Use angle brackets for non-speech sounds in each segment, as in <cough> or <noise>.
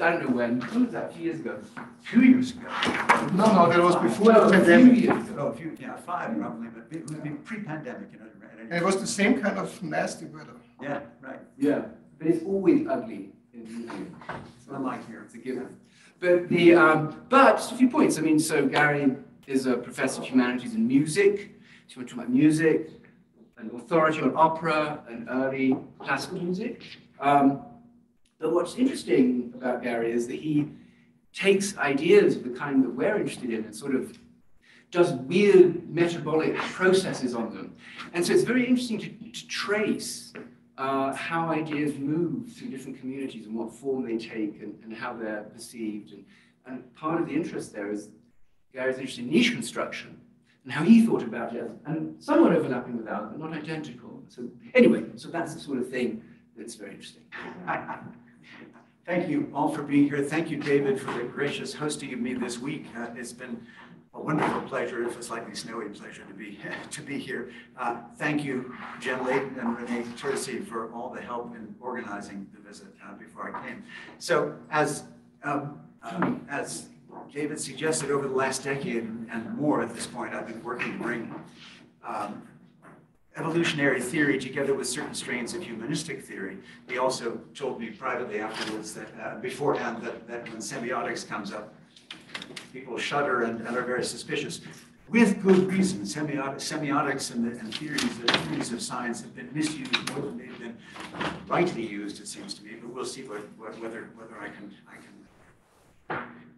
I don't know when, when was that, a few years ago? Two years ago. No, no, that was before No, the a few years ago. Oh, a few, yeah, five probably, but it would be pre-pandemic, you know. at And it was the same kind of nasty weather. Yeah, right. Yeah, but it's always ugly in museums. It's unlike here. It's a given. But the, um, but just a few points. I mean, so Gary is a professor of humanities and music. So we talk about music, an authority on opera and early classical music. Um, but what's interesting about Gary is that he takes ideas of the kind that we're interested in and sort of does weird metabolic processes on them. And so it's very interesting to, to trace uh, how ideas move through different communities and what form they take and, and how they're perceived. And, and part of the interest there is Gary's interest in niche construction and how he thought about it, and somewhat overlapping with ours, but not identical. So anyway, so that's the sort of thing that's very interesting. <laughs> Thank you all for being here. Thank you, David, for the gracious hosting of me this week. Uh, It's been a wonderful pleasure, if a slightly snowy pleasure, to be <laughs> to be here. Uh, Thank you, Jen Layton and Renee Tercey, for all the help in organizing the visit uh, before I came. So as, um, um, as David suggested, over the last decade and more at this point, I've been working to bring um, evolutionary theory together with certain strains of humanistic theory. He also told me privately afterwards that, uh, beforehand, that, that when semiotics comes up, people shudder and, and are very suspicious. With good reason, semiotics, semiotics and, the, and theories, the theories of signs have been misused more than they've been rightly used, it seems to me. But we'll see what, what, whether, whether I can, I can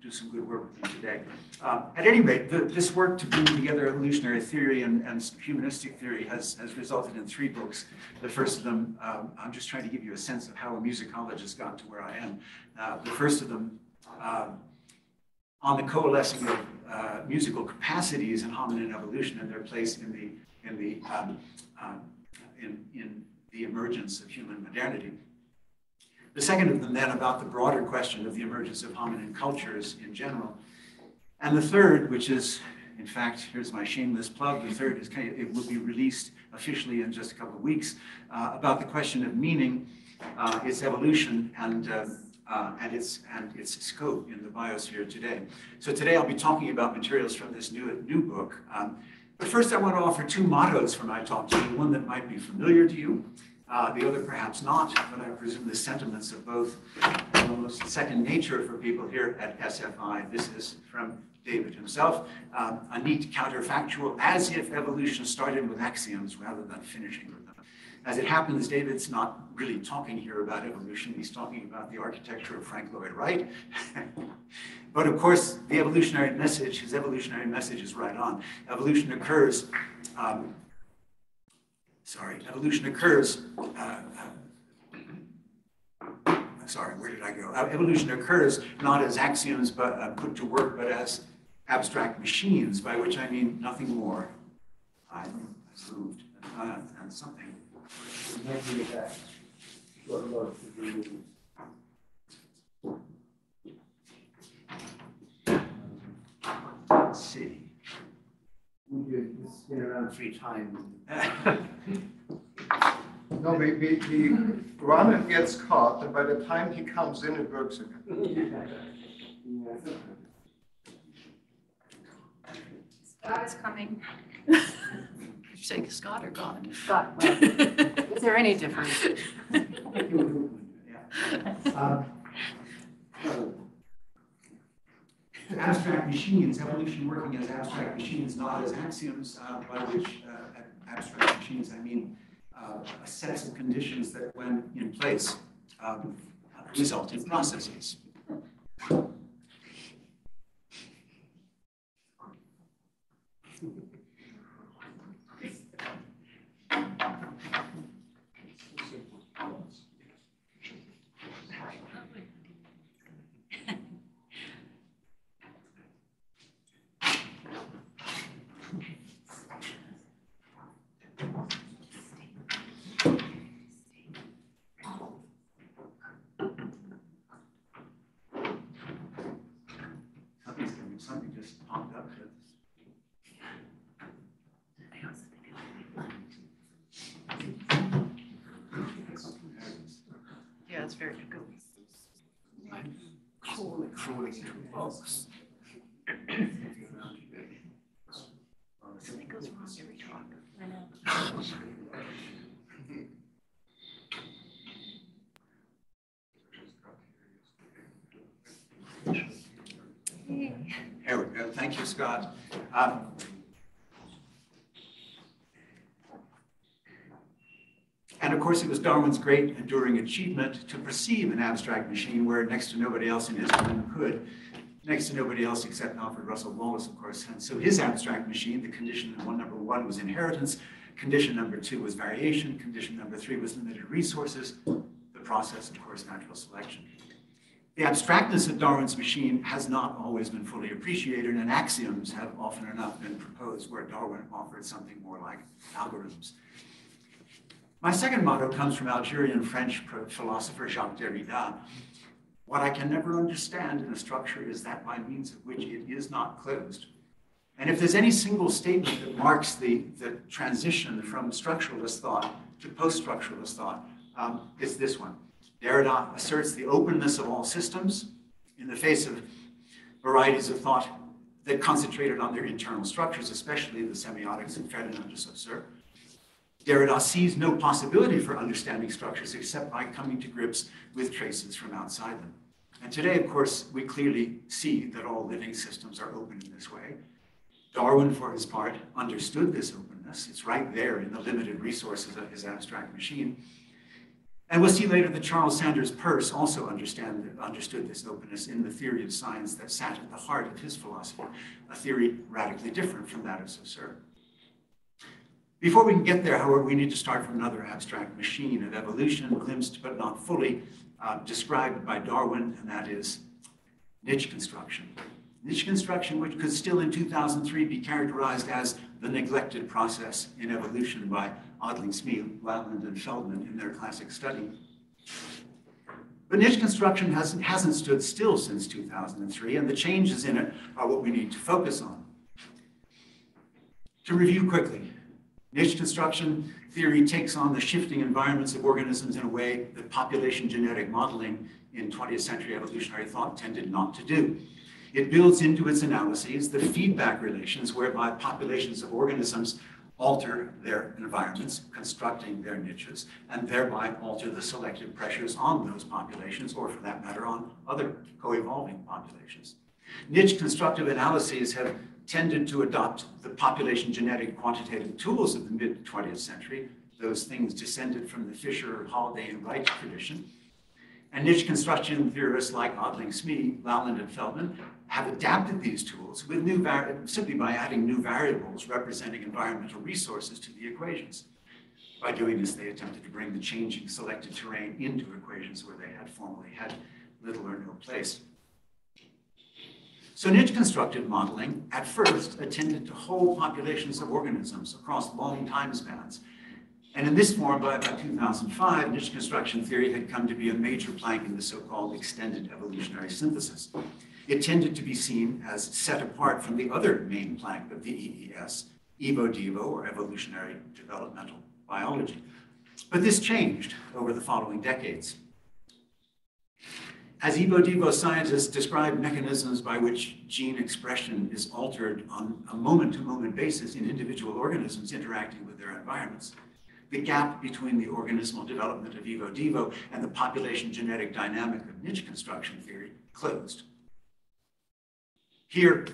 do some good work with you today. Um, at any rate, the, this work to bring together evolutionary theory and, and humanistic theory has, has resulted in three books. The first of them, um, I'm just trying to give you a sense of how a musicologist got to where I am. Uh, the first of them, um, on the coalescing of uh, musical capacities in hominin evolution and their place in the, in the, um, um, in, in the emergence of human modernity. The second of them then about the broader question of the emergence of hominin cultures in general. And the third, which is, in fact, here's my shameless plug, the third is kind of, it will be released officially in just a couple of weeks, uh, about the question of meaning, uh, its evolution, and, uh, uh, and, its, and its scope in the biosphere today. So today I'll be talking about materials from this new, new book. Um, but first I want to offer two mottos for my talk to you, one that might be familiar to you, uh, the other perhaps not, but I presume the sentiments of both almost second nature for people here at SFI. This is from David himself, um, a neat counterfactual, as if evolution started with axioms rather than finishing with them. As it happens, David's not really talking here about evolution, he's talking about the architecture of Frank Lloyd Wright. <laughs> but of course, the evolutionary message, his evolutionary message is right on. Evolution occurs um, sorry, evolution occurs, uh, uh, sorry, where did I go? Uh, evolution occurs not as axioms but uh, put to work, but as abstract machines, by which I mean nothing more. I moved uh, and something. Let's see. It's been around three times. <laughs> No, we, we, we run and gets caught, and by the time he comes in, it works again. <laughs> Scott is coming. Did you say Scott or God? Scott, well, <laughs> is there any difference? Um, <laughs> Abstract machines, evolution working as abstract machines, not as axioms, uh, by which uh, abstract machines, I mean uh, a sets of conditions that, when in place, um, result in processes. just popped up because. Yeah, it's very good. I'm crawling, crawling into a box. Something goes wrong every talk. I know. Thank you, Scott. Um, And of course, it was Darwin's great enduring achievement to perceive an abstract machine where next to nobody else in his time could, next to nobody else except Alfred Russel Wallace, of course. And so his abstract machine, the condition one, number one was inheritance, condition number two was variation, condition number three was limited resources, the process, of course, natural selection. The abstractness of Darwin's machine has not always been fully appreciated, and axioms have often enough been proposed where Darwin offered something more like algorithms. My second motto comes from Algerian French philosopher Jacques Derrida. What I can never understand in a structure is that by means of which it is not closed. And if there's any single statement that marks the, the transition from structuralist thought to post-structuralist thought, um, it's this one. Derrida asserts the openness of all systems in the face of varieties of thought that concentrated on their internal structures, especially the semiotics of Ferdinand de Saussure. Derrida sees no possibility for understanding structures except by coming to grips with traces from outside them. And today, of course, we clearly see that all living systems are open in this way. Darwin, for his part, understood this openness. It's right there in the limited resources of his abstract machine. And we'll see later that Charles Sanders Peirce also understood this openness in the theory of signs that sat at the heart of his philosophy, a theory radically different from that of Saussure. Before we can get there, however, we need to start from another abstract machine of evolution, glimpsed but not fully uh, described by Darwin, and that is niche construction. Niche construction, which could still in 2003 be characterized as the neglected process in evolution by Odling, Smee, Laland, and Feldman in their classic study. But niche construction hasn't, hasn't stood still since 2003, and the changes in it are what we need to focus on. To review quickly, Niche construction theory takes on the shifting environments of organisms in a way that population genetic modeling in 20th century evolutionary thought tended not to do. It builds into its analyses the feedback relations whereby populations of organisms alter their environments, constructing their niches, and thereby alter the selective pressures on those populations, or for that matter, on other co-evolving populations. Niche constructive analyses have tended to adopt the population genetic quantitative tools of the mid 20th century, those things descended from the Fisher, Haldane, and Wright tradition. And niche construction theorists like Odling Smee, Laland, and Feldman have adapted these tools with new simply by adding new variables representing environmental resources to the equations. By doing this, they attempted to bring the changing selected terrain into equations where they had formerly had little or no place. So niche constructive modeling at first attended to whole populations of organisms across long time spans. And in this form, by about 2005, niche construction theory had come to be a major plank in the so-called extended evolutionary synthesis. It tended to be seen as set apart from the other main plank of the EES, Evo-Devo, or evolutionary developmental biology. But this changed over the following decades. As Evo Devo scientists describe mechanisms by which gene expression is altered on a moment-to-moment basis in individual organisms interacting with their environments, the gap between the organismal development of Evo Devo and the population genetic dynamic of niche construction theory closed. Here,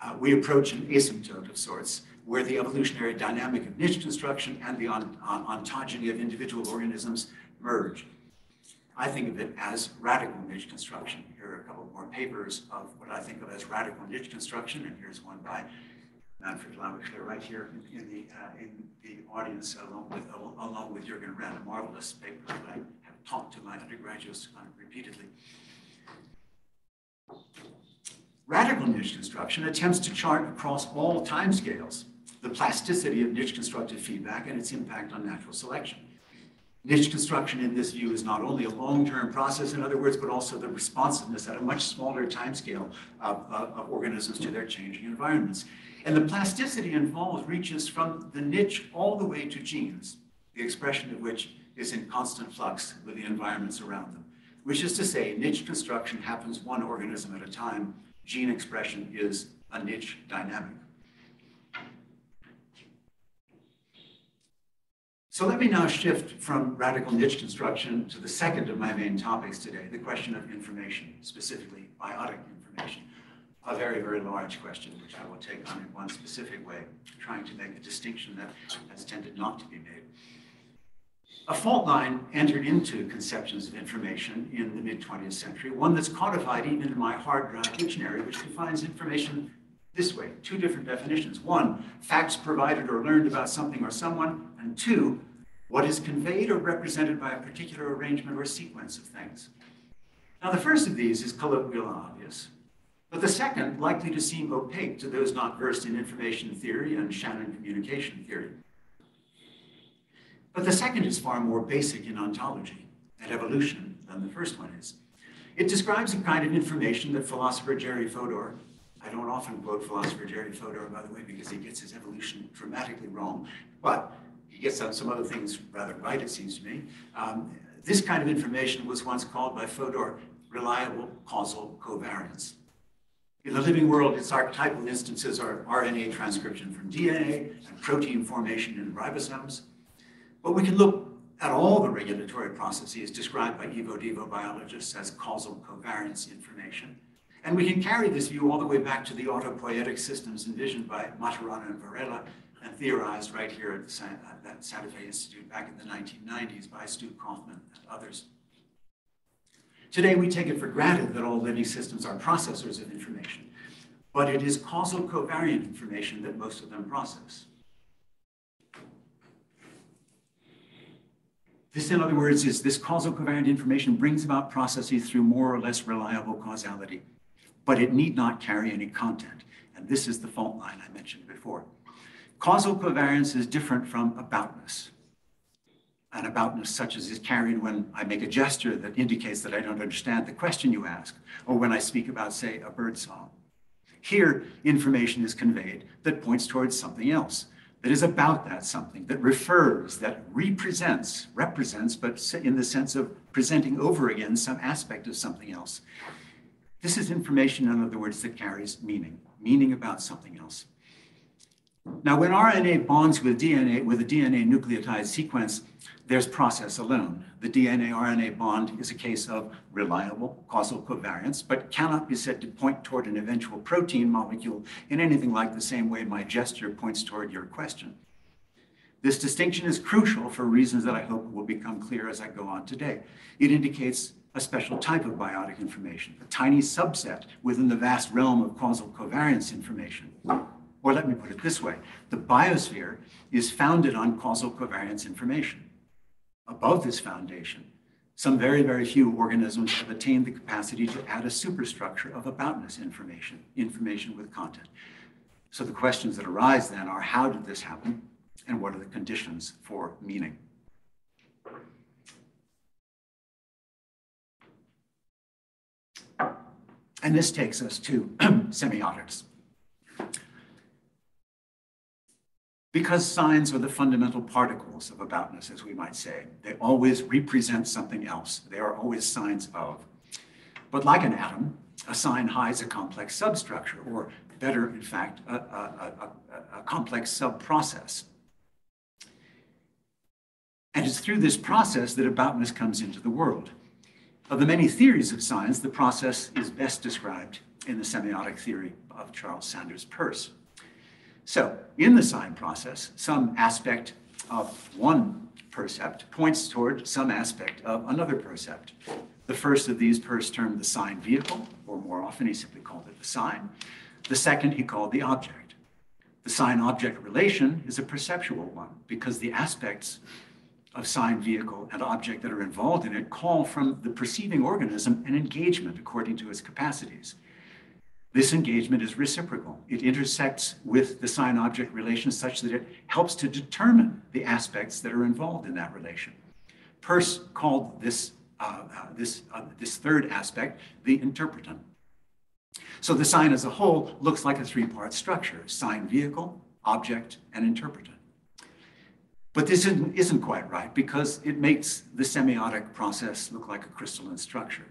uh, we approach an asymptote of sorts, where the evolutionary dynamic of niche construction and the on, on, ontogeny of individual organisms merge. I think of it as radical niche construction. Here are a couple more papers of what I think of as radical niche construction, and here's one by Manfred Laubichler right here in, in the uh, in the audience, along with along with Jürgen Renn, a marvelous paper that I have taught to my undergraduates on repeatedly. Radical niche construction attempts to chart across all timescales the plasticity of niche constructive feedback and its impact on natural selection. Niche construction in this view is not only a long-term process, in other words, but also the responsiveness at a much smaller timescale of, of, of organisms to their changing environments. And the plasticity involved reaches from the niche all the way to genes, the expression of which is in constant flux with the environments around them. which is to say niche construction happens one organism at a time. Gene expression is a niche dynamic. So let me now shift from radical niche construction to the second of my main topics today, the question of information, specifically biotic information. A very, very large question, which I will take on in one specific way, trying to make a distinction that has tended not to be made. A fault line entered into conceptions of information in the mid 20th century, one that's codified even in my hard drive dictionary, which defines information this way two different definitions. One, facts provided or learned about something or someone, and two, what is conveyed or represented by a particular arrangement or sequence of things. Now, the first of these is colloquial and obvious, but the second likely to seem opaque to those not versed in information theory and Shannon communication theory. But the second is far more basic in ontology and evolution than the first one is. It describes a kind of information that philosopher Jerry Fodor, I don't often quote philosopher Jerry Fodor, by the way, because he gets his evolution dramatically wrong, but he gets on some other things rather right, it seems to me. Um, this kind of information was once called by Fodor reliable causal covariance. In the living world, its archetypal instances are RNA transcription from DNA and protein formation in ribosomes. But we can look at all the regulatory processes described by Evo-Devo biologists as causal covariance information. And we can carry this view all the way back to the autopoietic systems envisioned by Maturana and Varela and theorized right here at the Santa Fe Institute back in the 1990s by Stu Kauffman and others. Today, we take it for granted that all living systems are processors of information, but it is causal covariant information that most of them process. This, in other words, is this causal covariant information brings about processes through more or less reliable causality, but it need not carry any content. And this is the fault line I mentioned before. Causal covariance is different from aboutness. An aboutness such as is carried when I make a gesture that indicates that I don't understand the question you ask, or when I speak about, say, a bird song. Here, information is conveyed that points towards something else that is about that something, that refers, that represents, represents, but in the sense of presenting over again some aspect of something else. This is information, in other words, that carries meaning, meaning about something else. Now, when RNA bonds with DNA, with a DNA nucleotide sequence, there's process alone. The DNA RNA bond is a case of reliable causal covariance, but cannot be said to point toward an eventual protein molecule in anything like the same way my gesture points toward your question. This distinction is crucial for reasons that I hope will become clear as I go on today. It indicates a special type of biotic information, a tiny subset within the vast realm of causal covariance information. Or let me put it this way the biosphere is founded on causal covariance information above this foundation, some very, very few organisms have attained the capacity to add a superstructure of aboutness information, information with content. So the questions that arise then are how did this happen and what are the conditions for meaning? And this takes us to <clears throat> semiotics. Because signs are the fundamental particles of aboutness, as we might say. They always represent something else. They are always signs of. But like an atom, a sign hides a complex substructure, or better, in fact, a, a, a, a complex subprocess. And it's through this process that aboutness comes into the world. Of the many theories of signs, the process is best described in the semiotic theory of Charles Sanders Peirce. So in the sign process, some aspect of one percept points toward some aspect of another percept. The first of these Peirce termed the sign vehicle, or more often he simply called it the sign. The second he called the object. The sign object relation is a perceptual one because the aspects of sign vehicle and object that are involved in it call from the perceiving organism an engagement according to its capacities. This engagement is reciprocal. It intersects with the sign object relation such that it helps to determine the aspects that are involved in that relation. Peirce called this, uh, uh, this, uh, this third aspect the interpretant. So the sign as a whole looks like a three part structure sign vehicle, object, and interpretant. But this isn't, isn't quite right because it makes the semiotic process look like a crystalline structure.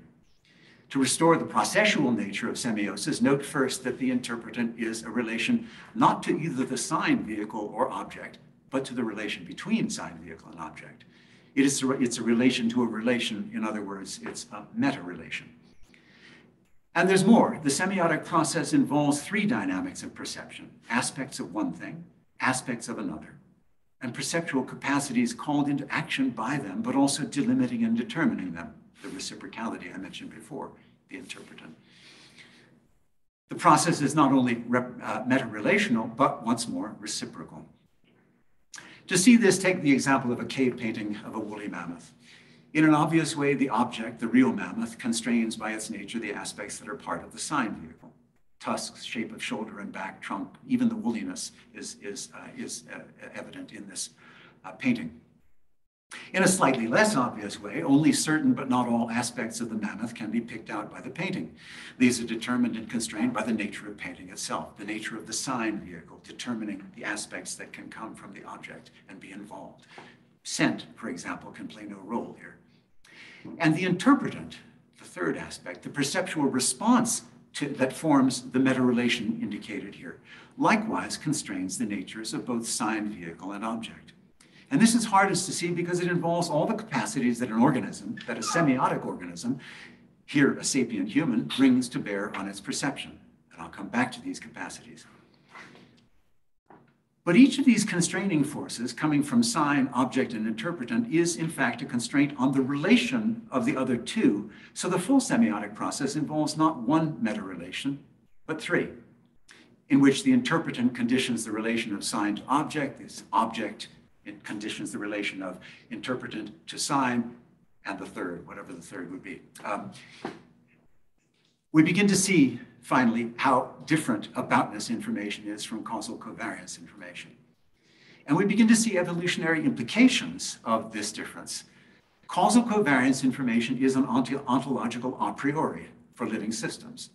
To restore the processual nature of semiosis, note first that the interpretant is a relation not to either the sign vehicle or object, but to the relation between sign vehicle and object. It is a, it's a relation to a relation, in other words, it's a meta relation. And there's more. The semiotic process involves three dynamics of perception aspects of one thing, aspects of another, and perceptual capacities called into action by them, but also delimiting and determining them, the reciprocality I mentioned before, the. The process is not only uh, meta-relational, but once more, reciprocal. To see this, take the example of a cave painting of a woolly mammoth. In an obvious way, the object, the real mammoth, constrains by its nature the aspects that are part of the sign vehicle. Tusks, shape of shoulder and back, trunk, even the woolliness is, is, uh, is uh, evident in this uh, painting. In a slightly less obvious way, only certain but not all aspects of the mammoth can be picked out by the painting. These are determined and constrained by the nature of painting itself, the nature of the sign vehicle, determining the aspects that can come from the object and be involved. Scent, for example, can play no role here. And the interpretant, the third aspect, the perceptual response to, that forms the meta-relation indicated here, likewise constrains the natures of both sign vehicle and object. And this is hardest to see because it involves all the capacities that an organism, that a semiotic organism, here a sapient human, brings to bear on its perception. And I'll come back to these capacities. But each of these constraining forces coming from sign, object, and interpretant is in fact a constraint on the relation of the other two. So the full semiotic process involves not one meta-relation, but three, in which the interpretant conditions the relation of sign to object, this object it conditions the relation of interpretant to sign, and the third, whatever the third would be. Um, we begin to see finally, how different aboutness information is from causal covariance information. And we begin to see evolutionary implications of this difference. Causal covariance information is an ontological a priori for living systems.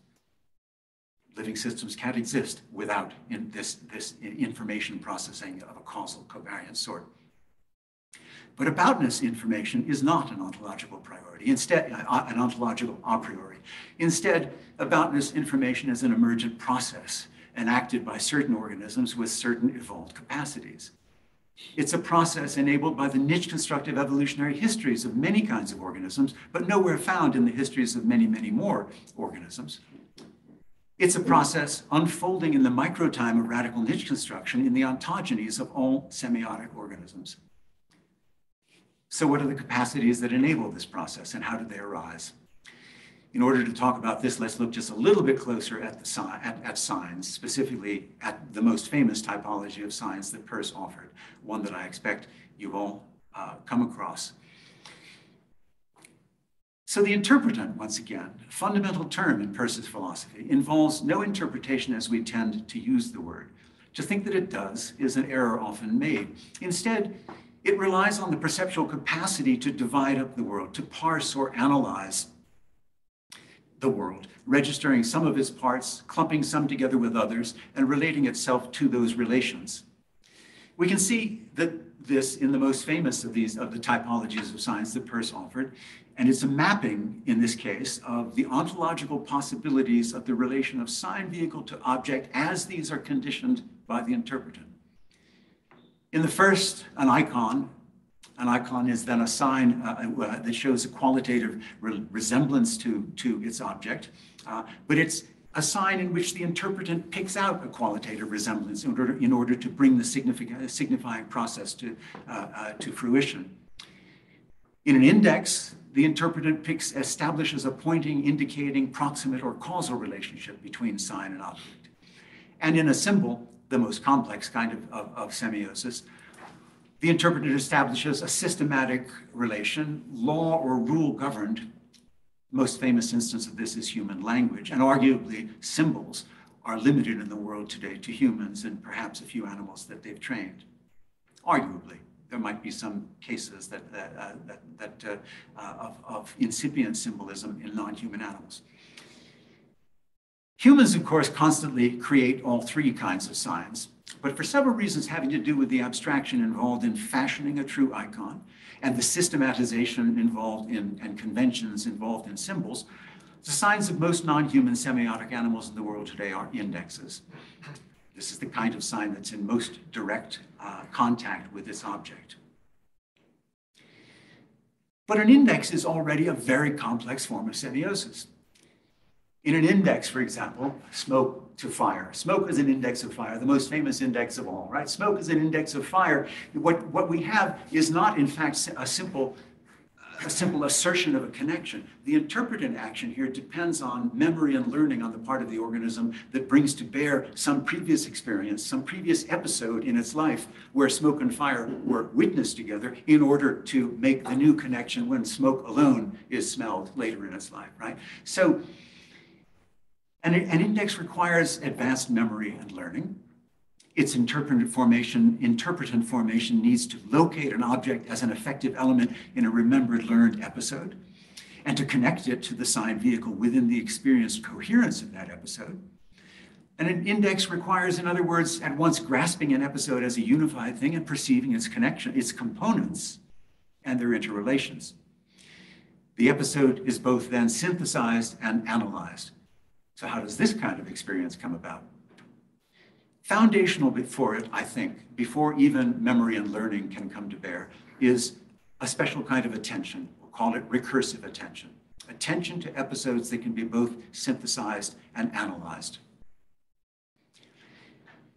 Living systems can't exist without this, this information processing of a causal covariance sort. But aboutness information is not an ontological priority, instead, uh, an ontological a priori. Instead, aboutness information is an emergent process enacted by certain organisms with certain evolved capacities. It's a process enabled by the niche constructive evolutionary histories of many kinds of organisms, but nowhere found in the histories of many, many more organisms. It's a process unfolding in the microtime of radical niche construction in the ontogenies of all semiotic organisms. So what are the capacities that enable this process and how do they arise? In order to talk about this, let's look just a little bit closer at, the, at, at signs, specifically at the most famous typology of signs that Peirce offered, one that I expect you've all uh, come across. So the interpretant, once again, fundamental term in Peirce's philosophy, involves no interpretation as we tend to use the word. To think that it does is an error often made. Instead, it relies on the perceptual capacity to divide up the world, to parse or analyze the world, registering some of its parts, clumping some together with others, and relating itself to those relations. We can see that this in the most famous of these of the typologies of signs that Peirce offered, and it's a mapping in this case of the ontological possibilities of the relation of sign vehicle to object as these are conditioned by the interpreter. In the first, an icon. An icon is then a sign uh, uh, that shows a qualitative re resemblance to, to its object, uh, but it's a sign in which the interpretant picks out a qualitative resemblance in order, in order to bring the signifying process to, uh, uh, to fruition. In an index, the interpretant picks, establishes a pointing, indicating, proximate, or causal relationship between sign and object. And in a symbol, the most complex kind of, of, of semiosis, the interpreter establishes a systematic relation, law or rule governed. Most famous instance of this is human language, and arguably symbols are limited in the world today to humans and perhaps a few animals that they've trained. Arguably, there might be some cases that, that, uh, that, that uh, uh, of, of incipient symbolism in non-human animals. Humans, of course, constantly create all three kinds of signs. but for several reasons having to do with the abstraction involved in fashioning a true icon and the systematization involved in and conventions involved in symbols, the signs of most non-human semiotic animals in the world today are indexes. This is the kind of sign that's in most direct uh, contact with its object. But an index is already a very complex form of semiosis. In an index, for example, smoke to fire. Smoke is an index of fire, the most famous index of all, right? Smoke is an index of fire. What, what we have is not, in fact, a simple a simple assertion of a connection. The interpretant action here depends on memory and learning on the part of the organism that brings to bear some previous experience, some previous episode in its life where smoke and fire were witnessed together in order to make the new connection when smoke alone is smelled later in its life, right? So an, an index requires advanced memory and learning its interpretant formation, interpretant formation needs to locate an object as an effective element in a remembered learned episode and to connect it to the sign vehicle within the experienced coherence of that episode. And an index requires, in other words, at once grasping an episode as a unified thing and perceiving its connection, its components, and their interrelations. The episode is both then synthesized and analyzed. So, how does this kind of experience come about? Foundational for it, I think, before even memory and learning can come to bear, is a special kind of attention. We'll call it recursive attention. Attention to episodes that can be both synthesized and analyzed.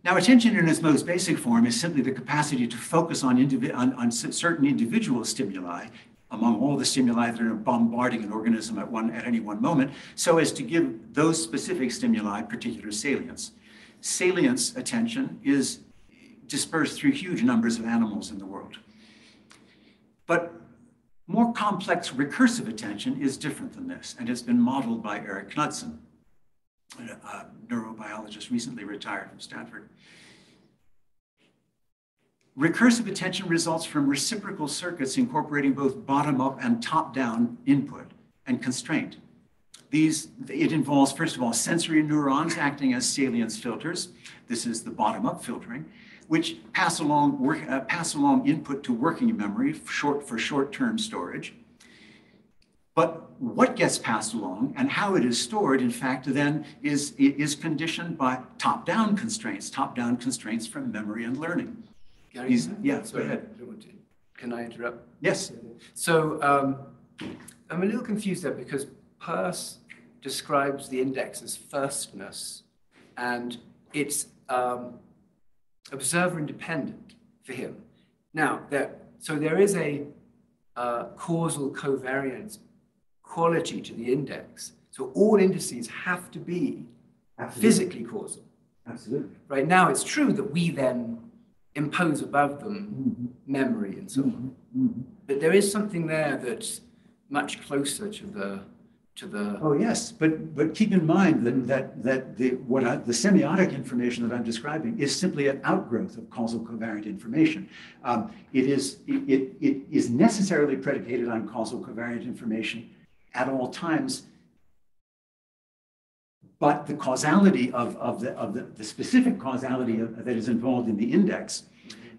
Now, attention in its most basic form is simply the capacity to focus on, indivi- on, on certain individual stimuli among all the stimuli that are bombarding an organism at, one, at any one moment, so as to give those specific stimuli particular salience salience attention is dispersed through huge numbers of animals in the world. But more complex recursive attention is different than this and it's been modeled by Eric Knudsen, a neurobiologist recently retired from Stanford. Recursive attention results from reciprocal circuits incorporating both bottom up and top down input and constraint. These, it involves, first of all, sensory neurons acting as salience filters. This is the bottom-up filtering, which pass along, work, uh, pass along input to working memory short, for short-term storage. But what gets passed along and how it is stored, in fact, then is, is conditioned by top-down constraints, top-down constraints from memory and learning. Gary, These, yeah, sorry, go ahead. Can I interrupt? Yes. So um, I'm a little confused there because Peirce describes the index as firstness, and it's um, observer independent for him. Now, there, so there is a uh, causal covariance quality to the index. So all indices have to be Absolutely. physically causal. Absolutely. Right now, it's true that we then impose above them mm-hmm. memory and so on. Mm-hmm. mm-hmm. But there is something there that's much closer to the to the. Oh yes, but but keep in mind that that that the what I, the semiotic information that I'm describing is simply an outgrowth of causal covariant information. Um, it is it, it is necessarily predicated on causal covariant information at all times. But the causality of, of, the, of the, the specific causality of, that is involved in the index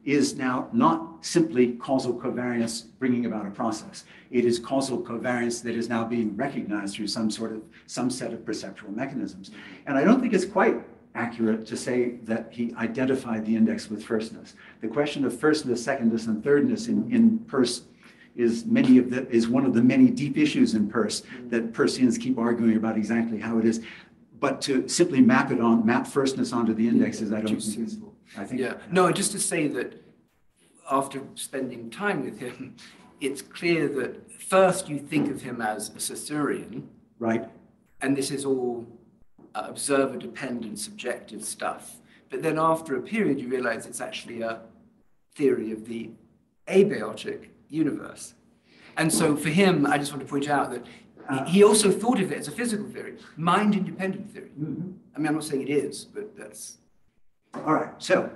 is now not simply causal covariance bringing about a process. It is causal covariance that is now being recognized through some sort of, some set of perceptual mechanisms. And I don't think it's quite accurate to say that he identified the index with firstness. The question of firstness, secondness, and thirdness in, in Peirce is many of the is one of the many deep issues in Peirce that Peirceans keep arguing about exactly how it is. But to simply map it on, map firstness onto the index is I don't think I think. Yeah, no, just to say that after spending time with him, it's clear that first you think of him as a Saussurean. Right. And this is all uh, observer dependent, subjective stuff. But then after a period, you realize it's actually a theory of the abiotic universe. And so for him, I just want to point out that uh, he also thought of it as a physical theory, mind independent theory. Mm-hmm. I mean, I'm not saying it is, but that's all right, so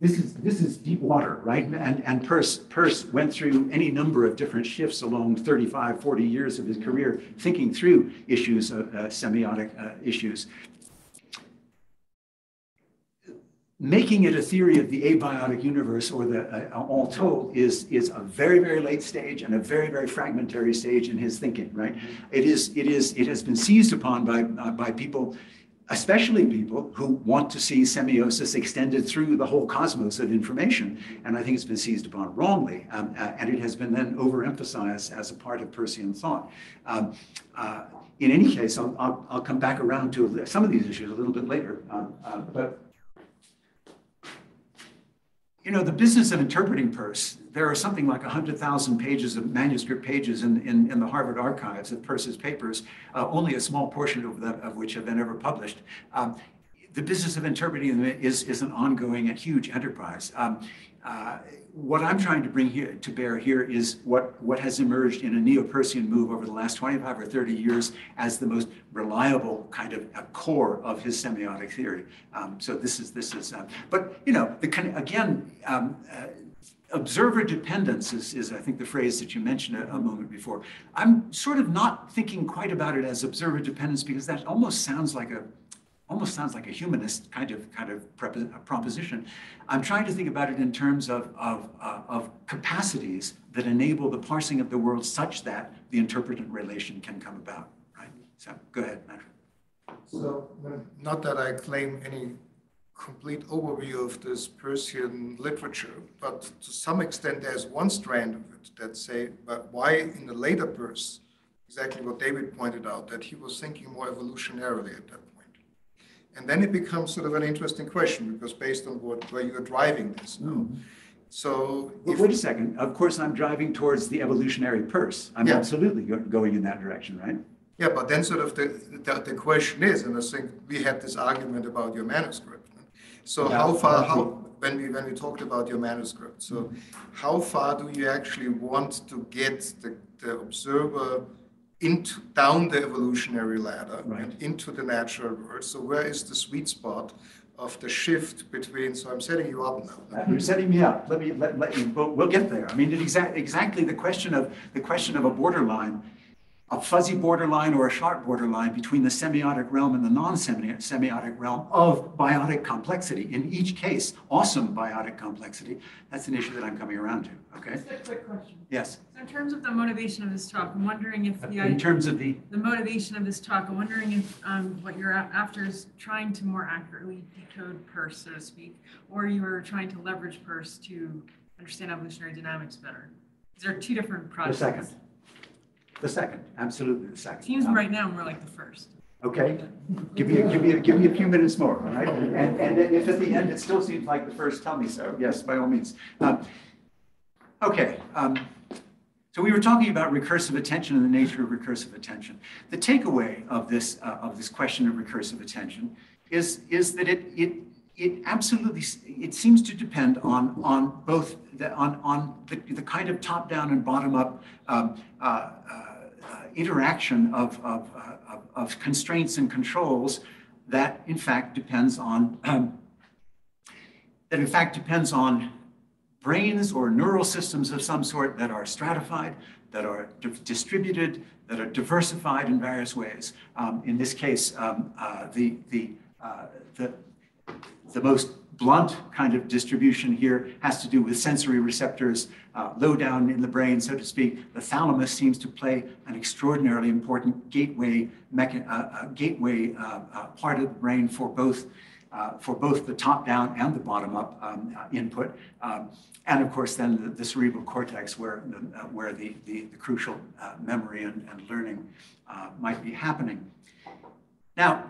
this is this is deep water, right? And and Peirce Peirce went through any number of different shifts along 35, 40 years of his career, thinking through issues of uh, semiotic uh, issues. making it a theory of the abiotic universe or the uh, all told is is a very very late stage and a very very fragmentary stage in his thinking right it is it is it has been seized upon by uh, by people especially people who want to see semiosis extended through the whole cosmos of information. And i think it's been seized upon wrongly um, uh, and it has been then overemphasized as a part of Peircean thought. Um, uh, in any case I'll, I'll, I'll, come back around to some of these issues a little bit later um, uh, but you know, the business of interpreting Peirce, there are something like 100,000 pages of manuscript pages in, in, in, the Harvard archives of Peirce's papers, uh, only a small portion of, that, of which have been ever published. Um, the business of interpreting them is, is an ongoing and huge enterprise. Um, uh, what I'm trying to bring here to bear here is what, what has emerged in a neo-Peircean move over the last 25 or 30 years as the most reliable kind of core of his semiotic theory. Um, so this is, this is, uh, but you know, the, again, um, uh, observer dependence is, is, I think, the phrase that you mentioned a, a, moment before. I'm sort of not thinking quite about it as observer dependence because that almost sounds like a almost sounds like a humanist kind of kind of proposition. I'm trying to think about it in terms of of, uh, of capacities that enable the parsing of the world such that the interpretant relation can come about. Right. So go ahead, Matt. So not that I claim any complete overview of this Peircean literature, but to some extent there's one strand of it that say, but why in the later Peirce, exactly what David pointed out, that he was thinking more evolutionarily at that and then it becomes sort of an interesting question because based on what where you're driving this now. Mm. So well, wait a second. Of course, I'm driving towards the evolutionary Peirce. I'm yeah. absolutely going in that direction, right? Yeah, but then sort of the, the, the question is, and I think we had this argument about your manuscript. So yeah. how far how when we when we talked about your manuscript, so mm-hmm. how far do you actually want to get the, the observer into down the evolutionary ladder right. and into the natural world. So where is the sweet spot of the shift between? So I'm setting you up now. Uh, you're setting me up. Let me let, let you. We'll, we'll get there. I mean, exactly exactly the question of the question of a borderline a fuzzy borderline or a sharp borderline between the semiotic realm and the non-semiotic realm of biotic complexity. In each case, awesome biotic complexity. That's an issue that I'm coming around to. Okay. Just a quick question. Yes. So in terms of the motivation of this talk, I'm wondering if the in terms of the the motivation of this talk, I'm wondering if um, what you're after is trying to more accurately decode Peirce, so to speak, or you are trying to leverage Peirce to understand evolutionary dynamics better. These are two different projects. The second. The second, absolutely the second. Seems um, right now more like the first. Okay, give me, a, give me, a, give me a few minutes more, all right? And, and if at the end it still seems like the first, tell me so. Yes, by all means. Um, okay, um, so we were talking about recursive attention and the nature of recursive attention. The takeaway of this uh, of this question of recursive attention is is that it it it absolutely it seems to depend on on both the, on on the, the kind of top down and bottom up um, uh, uh, interaction of, of, uh, of, constraints and controls that in fact depends on um, that in fact depends on brains or neural systems of some sort that are stratified, that are di distributed, that are diversified in various ways. Um, in this case, um, uh, the, the, uh, the, the most blunt kind of distribution here has to do with sensory receptors uh, low down in the brain, so to speak. The thalamus seems to play an extraordinarily important gateway, mecha- uh, uh, gateway uh, uh, part of the brain for both. Uh, for both the top-down and the bottom-up um, input, um, and of course then the, the cerebral cortex, where the, where the, the, the crucial memory and, and learning might be happening. Now,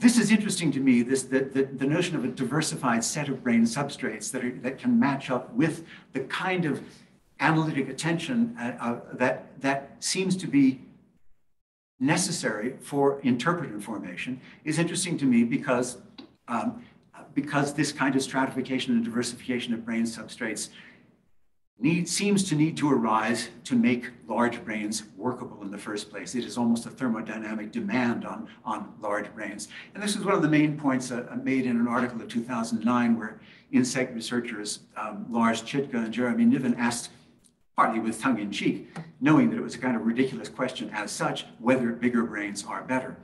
this is interesting to me, this, the, the, the, notion of a diversified set of brain substrates that, are, that can match up with the kind of analytic attention uh, uh, that, that seems to be necessary for interpretive formation is interesting to me because, um, because this kind of stratification and diversification of brain substrates need, seems to need to arise to make large brains workable in the first place. It is almost a thermodynamic demand on, on large brains. And this is one of the main points uh, made in an article of 2009 where insect researchers um, Lars Chittka and Jeremy Niven asked, partly with tongue in cheek, knowing that it was a kind of ridiculous question as such, whether bigger brains are better.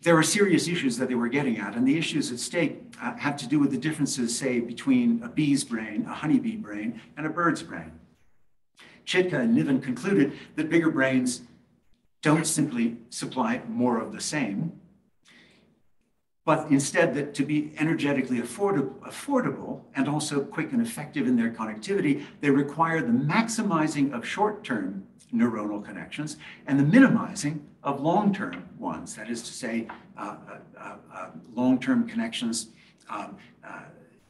There were serious issues that they were getting at, and the issues at stake uh, have to do with the differences, say, between a bee's brain, a honeybee brain, and a bird's brain. Chittka and Niven concluded that bigger brains don't simply supply more of the same, but instead that to be energetically affordable, affordable and also quick and effective in their connectivity, they require the maximizing of short-term neuronal connections and the minimizing of long-term ones. That is to say, uh, uh, uh, long-term connections, um, uh,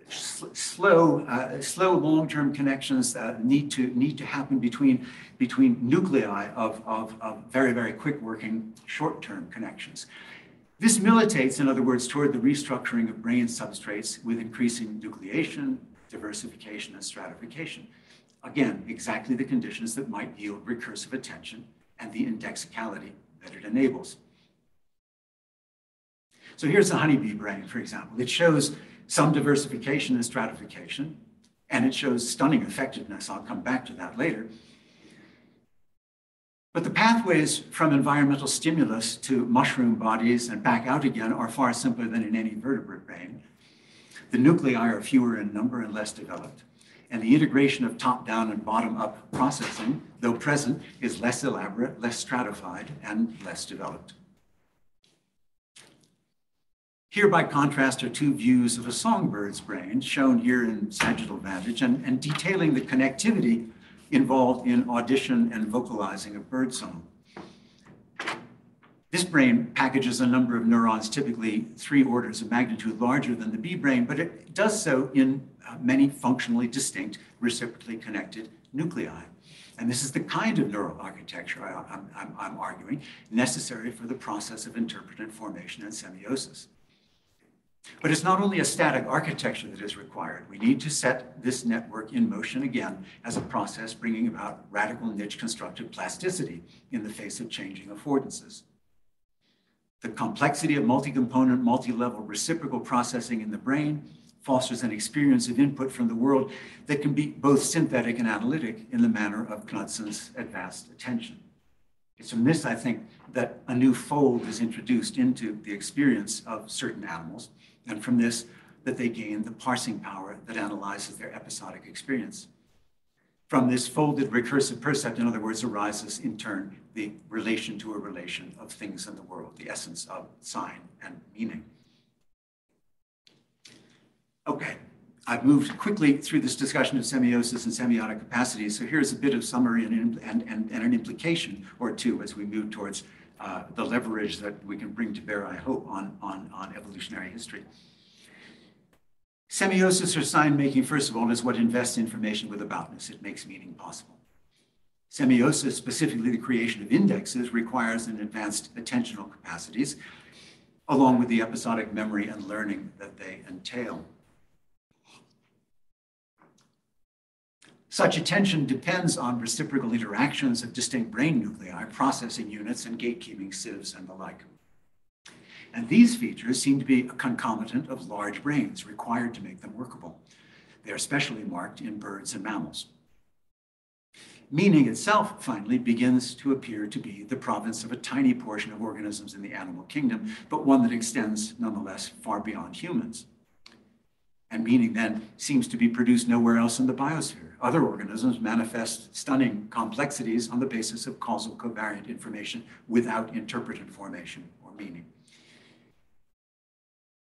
slow, uh, slow long-term connections need to need to happen between between nuclei of, of, of very very quick working short-term connections. This militates, in other words, toward the restructuring of brain substrates with increasing nucleation, diversification, and stratification. Again, exactly the conditions that might yield recursive attention and the indexicality that it enables. So here's the honeybee brain, for example. It shows some diversification and stratification, and it shows stunning effectiveness. I'll come back to that later. But the pathways from environmental stimulus to mushroom bodies and back out again are far simpler than in any vertebrate brain. The nuclei are fewer in number and less developed and the integration of top-down and bottom-up processing, though present, is less elaborate, less stratified, and less developed. Here, by contrast, are two views of a songbird's brain, shown here in sagittal vantage, and, and detailing the connectivity involved in audition and vocalizing of birdsong. This brain packages a number of neurons, typically three orders of magnitude larger than the bee brain, but it does so in uh, many functionally distinct, reciprocally connected nuclei. And this is the kind of neural architecture, I, I'm, I'm arguing, necessary for the process of interpretant formation and semiosis. But it's not only a static architecture that is required. We need to set this network in motion again as a process bringing about radical niche constructive plasticity in the face of changing affordances. The complexity of multi-component, multi-level reciprocal processing in the brain fosters an experience of input from the world that can be both synthetic and analytic in the manner of Knudsen's advanced attention. It's from this, I think, that a new fold is introduced into the experience of certain animals, and from this, that they gain the parsing power that analyzes their episodic experience. From this folded recursive percept, in other words, arises in turn the relation to a relation of things in the world, the essence of sign and meaning. Okay, I've moved quickly through this discussion of semiosis and semiotic capacity. So here's a bit of summary and, and, and, and an implication or two as we move towards uh, the leverage that we can bring to bear, I hope, on, on, on evolutionary history. Semiosis or sign making, first of all, is what invests information with aboutness. It makes meaning possible. Semiosis, specifically the creation of indexes, requires an advanced attentional capacities, along with the episodic memory and learning that they entail. Such attention depends on reciprocal interactions of distinct brain nuclei, processing units, and gatekeeping sieves and the like. And these features seem to be a concomitant of large brains required to make them workable. They are especially marked in birds and mammals. Meaning itself, finally, begins to appear to be the province of a tiny portion of organisms in the animal kingdom, but one that extends, nonetheless, far beyond humans. And meaning then seems to be produced nowhere else in the biosphere other organisms manifest stunning complexities on the basis of causal covariant information without interpretant formation or meaning.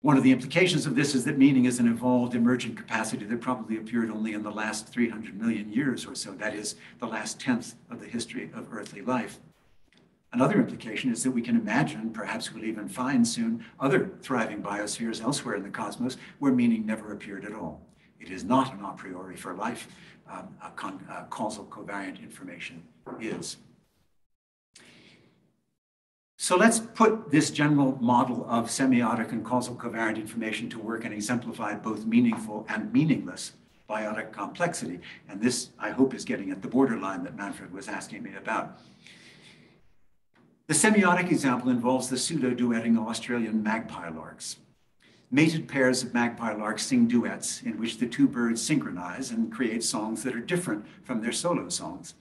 One of the implications of this is that meaning is an evolved emergent capacity that probably appeared only in the last 300 million years or so, that is, the last tenth of the history of earthly life. Another implication is that we can imagine, perhaps we'll even find soon, other thriving biospheres elsewhere in the cosmos where meaning never appeared at all. It is not an a priori for life, um, con uh, causal covariant information is. So let's put this general model of semiotic and causal covariant information to work and exemplify both meaningful and meaningless biotic complexity. And this, I hope, is getting at the borderline that Manfred was asking me about. The semiotic example involves the pseudo-duetting Australian magpie larks. Mated pairs of magpie larks sing duets in which the two birds synchronize and create songs that are different from their solo songs.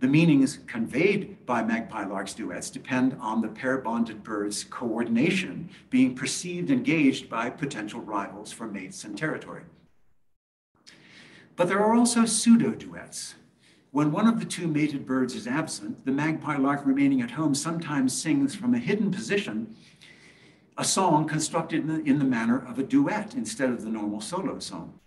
The meanings conveyed by magpie lark's duets depend on the pair-bonded bird's coordination being perceived and engaged by potential rivals for mates and territory. But there are also pseudo-duets. When one of the two mated birds is absent, the magpie lark remaining at home sometimes sings from a hidden position a song constructed in the, in the manner of a duet instead of the normal solo song.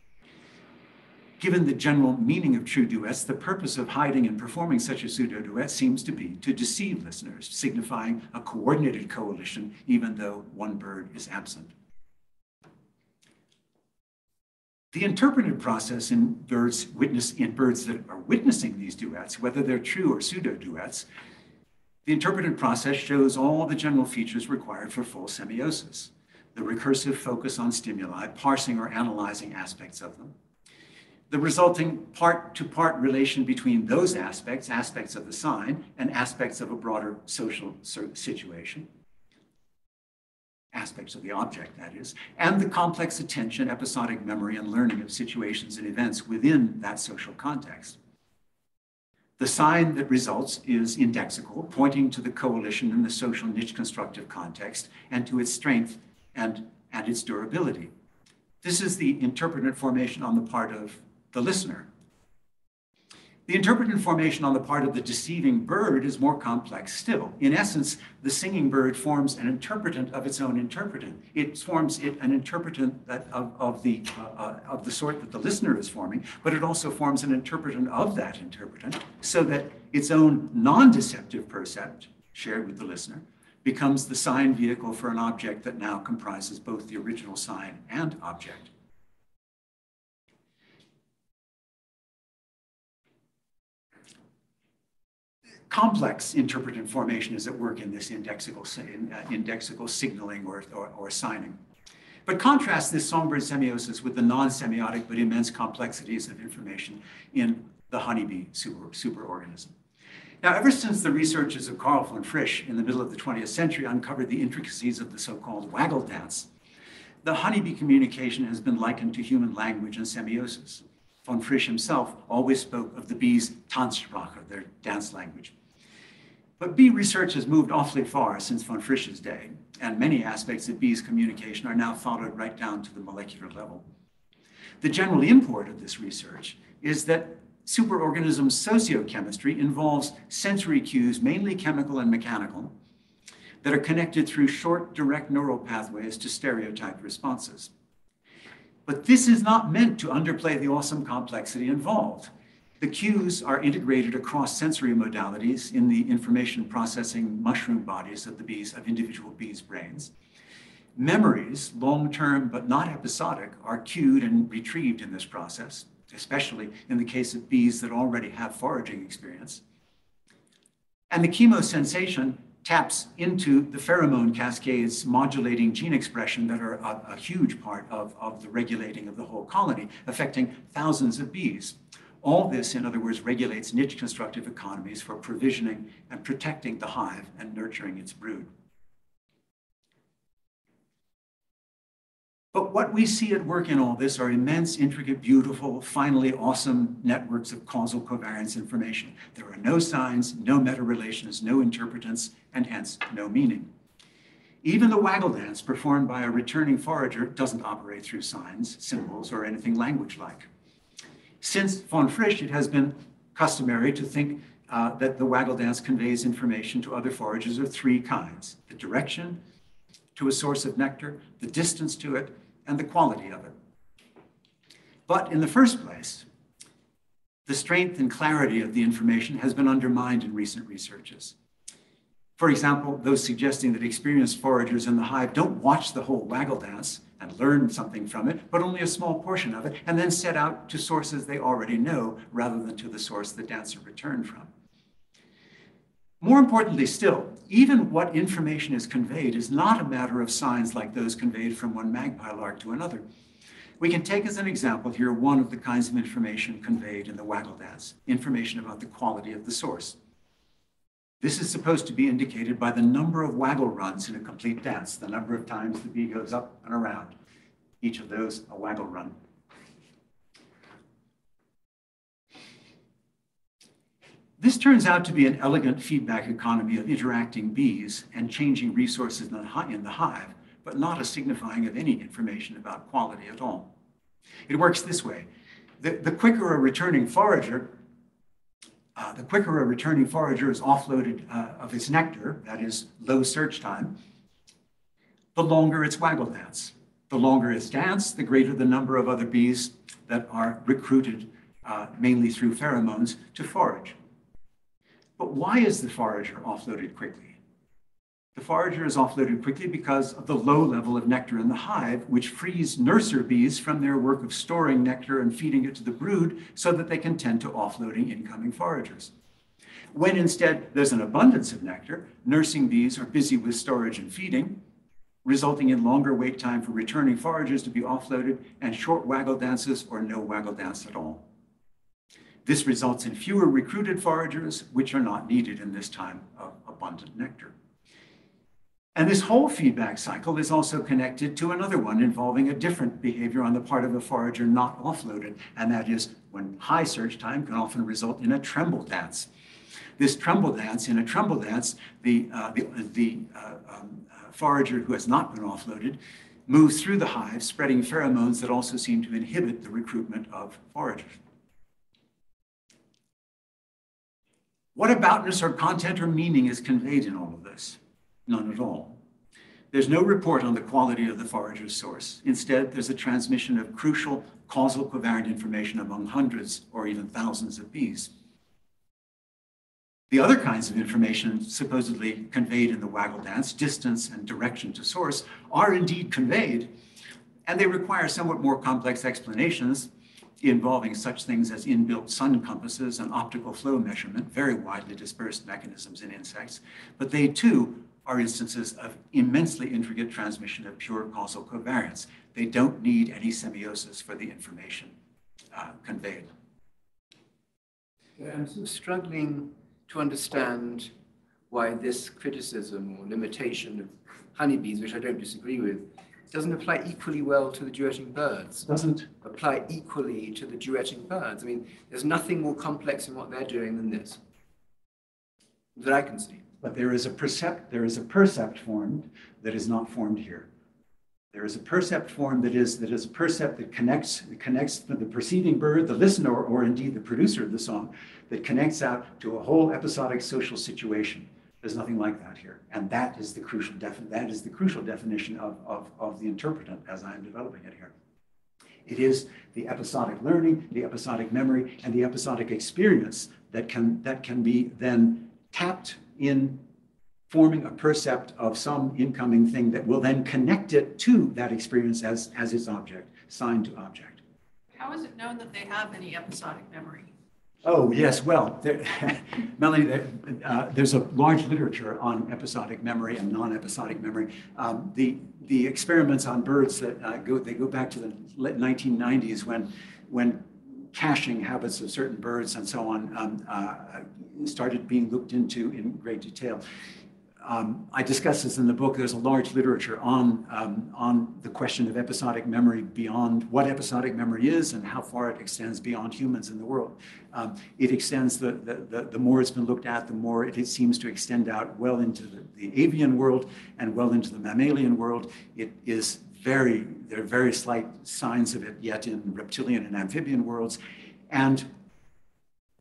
Given the general meaning of true duets, the purpose of hiding and performing such a pseudo duet seems to be to deceive listeners, signifying a coordinated coalition even though one bird is absent. The interpretive process in birds witness in birds that are witnessing these duets, whether they're true or pseudo duets, the interpretive process shows all the general features required for full semiosis. The recursive focus on stimuli, parsing or analyzing aspects of them. The resulting part-to-part relation between those aspects, aspects of the sign, and aspects of a broader social situation aspects of the object, that is, and the complex attention, episodic memory, and learning of situations and events within that social context. The sign that results is indexical, pointing to the coalition in the social niche constructive context and to its strength and, and its durability. This is the interpretive formation on the part of the listener, the interpretive formation on the part of the deceiving bird is more complex still. In essence, the singing bird forms an interpretant of its own interpretant. It forms it an interpretant that of, of, the, uh, uh, of the sort that the listener is forming, but it also forms an interpretant of that interpretant so that its own non-deceptive percept, shared with the listener, becomes the sign vehicle for an object that now comprises both the original sign and object. Complex interpretive formation is at work in this indexical, uh, indexical signaling or, or, or signing. But contrast this songbird semiosis with the non-semiotic but immense complexities of information in the honeybee super, superorganism. Now, ever since the researchers of Karl von Frisch in the middle of the 20th century uncovered the intricacies of the so-called waggle dance, the honeybee communication has been likened to human language and semiosis von Frisch himself always spoke of the bees' Tanzsprache, their dance language. But bee research has moved awfully far since von Frisch's day, and many aspects of bees' communication are now followed right down to the molecular level. The general import of this research is that superorganism sociochemistry involves sensory cues, mainly chemical and mechanical, that are connected through short, direct neural pathways to stereotyped responses. But this is not meant to underplay the awesome complexity involved. The cues are integrated across sensory modalities in the information processing mushroom bodies of the bees, of individual bees' brains. Memories, long-term but not episodic, are cued and retrieved in this process, especially in the case of bees that already have foraging experience. And the chemosensation taps into the pheromone cascades modulating gene expression that are a, a, huge part of, of the regulating of the whole colony, affecting thousands of bees. All this, in other words, regulates niche constructive economies for provisioning and protecting the hive and nurturing its brood. But what we see at work in all this are immense, intricate, beautiful, finally awesome networks of causal covariance information. There are no signs, no meta-relations, no interpretants, and hence no meaning. Even the waggle dance performed by a returning forager doesn't operate through signs, symbols, or anything language-like. Since von Frisch, it has been customary to think uh, that the waggle dance conveys information to other foragers of three kinds, the direction to a source of nectar, the distance to it, and the quality of it. But in the first place, the strength and clarity of the information has been undermined in recent researches. For example, those suggesting that experienced foragers in the hive don't watch the whole waggle dance and learn something from it, but only a small portion of it, and then set out to sources they already know rather than to the source the dancer returned from. More importantly still, even what information is conveyed is not a matter of signs like those conveyed from one magpie lark to another. We can take as an example here one of the kinds of information conveyed in the waggle dance, information about the quality of the source. This is supposed to be indicated by the number of waggle runs in a complete dance, the number of times the bee goes up and around. Each of those a waggle run. This turns out to be an elegant feedback economy of interacting bees and changing resources in the hive, but not a signifying of any information about quality at all. It works this way. The, the quicker a returning forager, uh, the quicker a returning forager is offloaded uh, of its nectar, that is low search time, the longer its waggle dance. The longer its dance, the greater the number of other bees that are recruited uh, mainly through pheromones to forage. But why is the forager offloaded quickly? The forager is offloaded quickly because of the low level of nectar in the hive, which frees nurser bees from their work of storing nectar and feeding it to the brood so that they can tend to offloading incoming foragers. When instead there's an abundance of nectar, nursing bees are busy with storage and feeding, resulting in longer wait time for returning foragers to be offloaded and short waggle dances or no waggle dance at all. This results in fewer recruited foragers, which are not needed in this time of abundant nectar. And this whole feedback cycle is also connected to another one involving a different behavior on the part of a forager not offloaded, and that is when high search time can often result in a tremble dance. This tremble dance, in a tremble dance, the, uh, the, the uh, um, uh, forager who has not been offloaded moves through the hive, spreading pheromones that also seem to inhibit the recruitment of foragers. What aboutness or content or meaning is conveyed in all of this? None at all. There's no report on the quality of the forager's source. Instead, there's a transmission of crucial causal covariant information among hundreds or even thousands of bees. The other kinds of information supposedly conveyed in the waggle dance, distance and direction to source, are indeed conveyed, and they require somewhat more complex explanations involving such things as inbuilt sun compasses and optical flow measurement, very widely dispersed mechanisms in insects, but they too are instances of immensely intricate transmission of pure causal covariance. They don't need any semiosis for the information uh, conveyed. I'm struggling to understand why this criticism or limitation of honeybees, which I don't disagree with, doesn't apply equally well to the duetting birds. Doesn't apply equally to the duetting birds. I mean, there's nothing more complex in what they're doing than this that I can see. But there is a percept, there is a percept formed that is not formed here. There is a percept form that is that is a percept that connects that connects the preceding bird, the listener, or indeed the producer of the song, that connects out to a whole episodic social situation. There's nothing like that here, and that is the crucial defi- that is the crucial definition of, of, of the interpretant as I am developing it here. It is the episodic learning, the episodic memory, and the episodic experience that can that can be then tapped in forming a percept of some incoming thing that will then connect it to that experience as, as its object, signed to object. How is it known that they have any episodic memory? Oh, yes, well, there, <laughs> Melanie, there, uh, there's a large literature on episodic memory and non-episodic memory. Um, the, the experiments on birds that uh, go, they go back to the late 1990s when, when caching habits of certain birds and so on um, uh, started being looked into in great detail. Um, I discuss this in the book. There's a large literature on, um, on the question of episodic memory beyond what episodic memory is and how far it extends beyond humans in the world. Um, it extends, the, the, the, the, more it's been looked at, the more it, it seems to extend out well into the, the avian world and well into the mammalian world. It is very, there are very slight signs of it yet in reptilian and amphibian worlds. And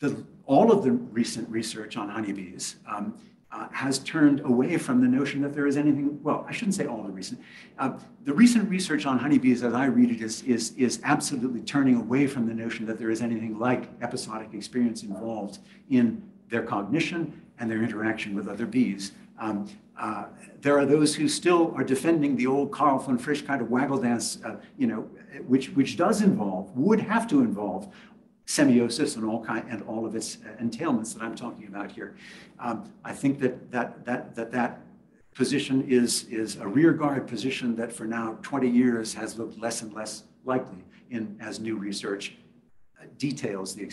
the, all of the recent research on honeybees um, uh, has turned away from the notion that there is anything, well, I shouldn't say all the recent. Uh, the recent research on honeybees, as I read it, is, is, is absolutely turning away from the notion that there is anything like episodic experience involved in their cognition and their interaction with other bees. Um, uh, there are those who still are defending the old Karl von Frisch kind of waggle dance, uh, you know, which, which does involve, would have to involve semiosis and all kind and all of its entailments that I'm talking about here. Um, I think that that that that that position is is a rearguard position that for now 20 years has looked less and less likely in as new research details the,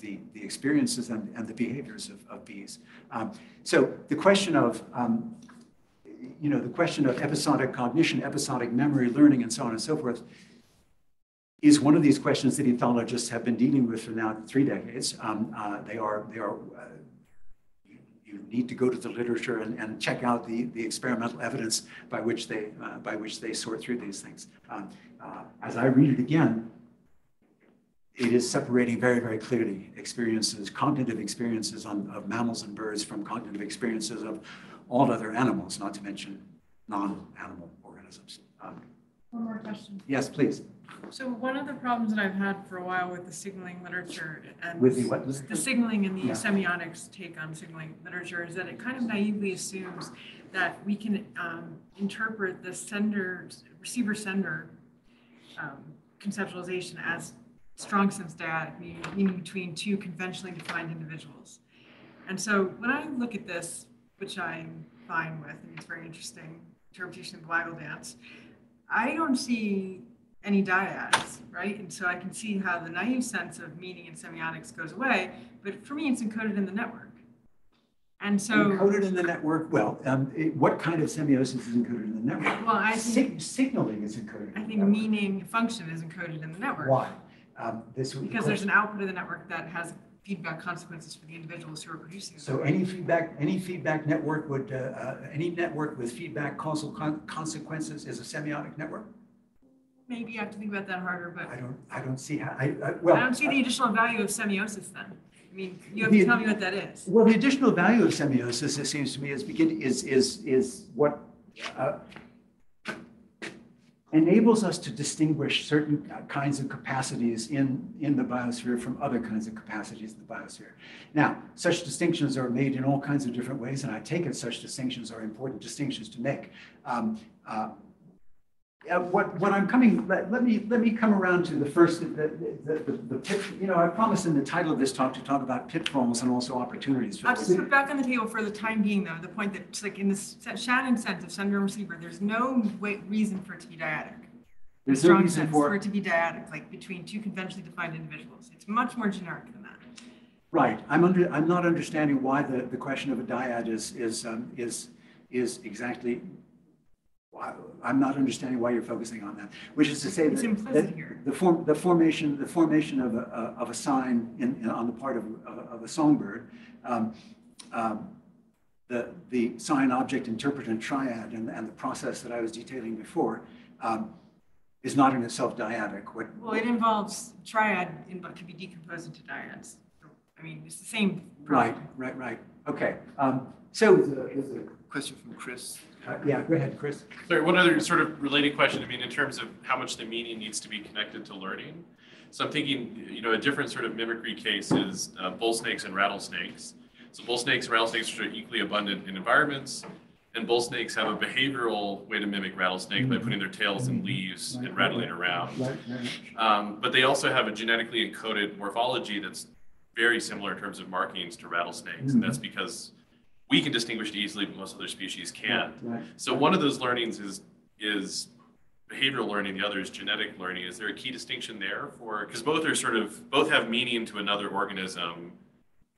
the, the experiences and, and the behaviors of, of bees. Um, so the question of um, you know the question of episodic cognition, episodic memory, learning, and so on and so forth is one of these questions that ethologists have been dealing with for now three decades. Um, uh, they are, they are, uh, you, you need to go to the literature and, and check out the, the experimental evidence by which they, uh, by which they sort through these things. Um, uh, as I read it again, it is separating very, very clearly experiences, cognitive experiences on, of mammals and birds from cognitive experiences of all other animals, not to mention non-animal organisms. Um, One more question. yes, please. So one of the problems that I've had for a while with the signaling literature and. With the what? The signaling and the Yeah. semiotics take on signaling literature is that it kind of naively assumes that we can um, interpret the sender, receiver sender um, conceptualization as strong sense dyadic, meaning, meaning between two conventionally defined individuals. And so when I look at this, which I'm fine with, and it's very interesting interpretation of the waggle dance, I don't see any dyads, right? And so I can see how the naive sense of meaning and semiotics goes away, but for me, it's encoded in the network. And so, Encoded in the network, well, um, it- what kind of semiosis is encoded in the network? well, I think, Sig- Signaling is encoded. I the think meaning function is encoded in the network. Why? Um, This would- Because there's an output of the network that has feedback consequences for the individuals who are producing. So any feedback, any feedback network would, uh, uh, any network with feedback causal con- consequences is a semiotic network? Maybe you have to think about that harder, but I don't, I don't see how, I, I, I don't see the additional value of semiosis then. I mean, you have The- to tell me what that is. Well, the additional value of semiosis, it seems to me, is begin, is, is, is what uh, enables us to distinguish certain kinds of capacities in, in the biosphere from other kinds of capacities in the biosphere. Now, such distinctions are made in all kinds of different ways, and I take it such distinctions are important distinctions to make. Um, uh, uh, what, what I'm coming, let, let me, let me come around to the first, the, the, the, the pit, you know, I promised in the title of this talk to talk about pitfalls and also opportunities. for I'll just put back on the table for the time being, though, the point that, like in this Shannon sense of sender and receiver, there's no way, reason for it to be dyadic. There's no reason sense for for, it to be dyadic, like between two conventionally defined individuals. It's much more generic than that. right, I'm under, I'm not understanding why the, the question of a dyad is, is, um, is, is exactly, why- I'm not understanding why you're focusing on that, which is to say It's that- that the form, the formation, the formation of a, of a sign in, in- on the part of, of a- of a songbird, um, um, the, the sign object interpretant triad and, and the process that I was detailing before, um, is not in itself dyadic. What, Well, it involves triad, in but can be decomposed into dyads. I mean, it's the same. right, problem. right, right. Okay. Um, so, There's a, there's a question from Chris. Uh, yeah, go ahead, Chris. Sorry, one other sort of related question, I mean, in terms of how much the meaning needs to be connected to learning. So I'm thinking, you know, a different sort of mimicry case is uh, bull snakes and rattlesnakes. So bull snakes and rattlesnakes are equally abundant in environments, and bull snakes have a behavioral way to mimic rattlesnake by putting their tails in leaves and rattling around. Um, but they also have a genetically encoded morphology that's very similar in terms of markings to rattlesnakes, and that's because we can distinguish it easily, but most other species can't. Right. So one of those learnings is is behavioral learning, the other is genetic learning. Is there a key distinction there for because both are sort of both have meaning to another organism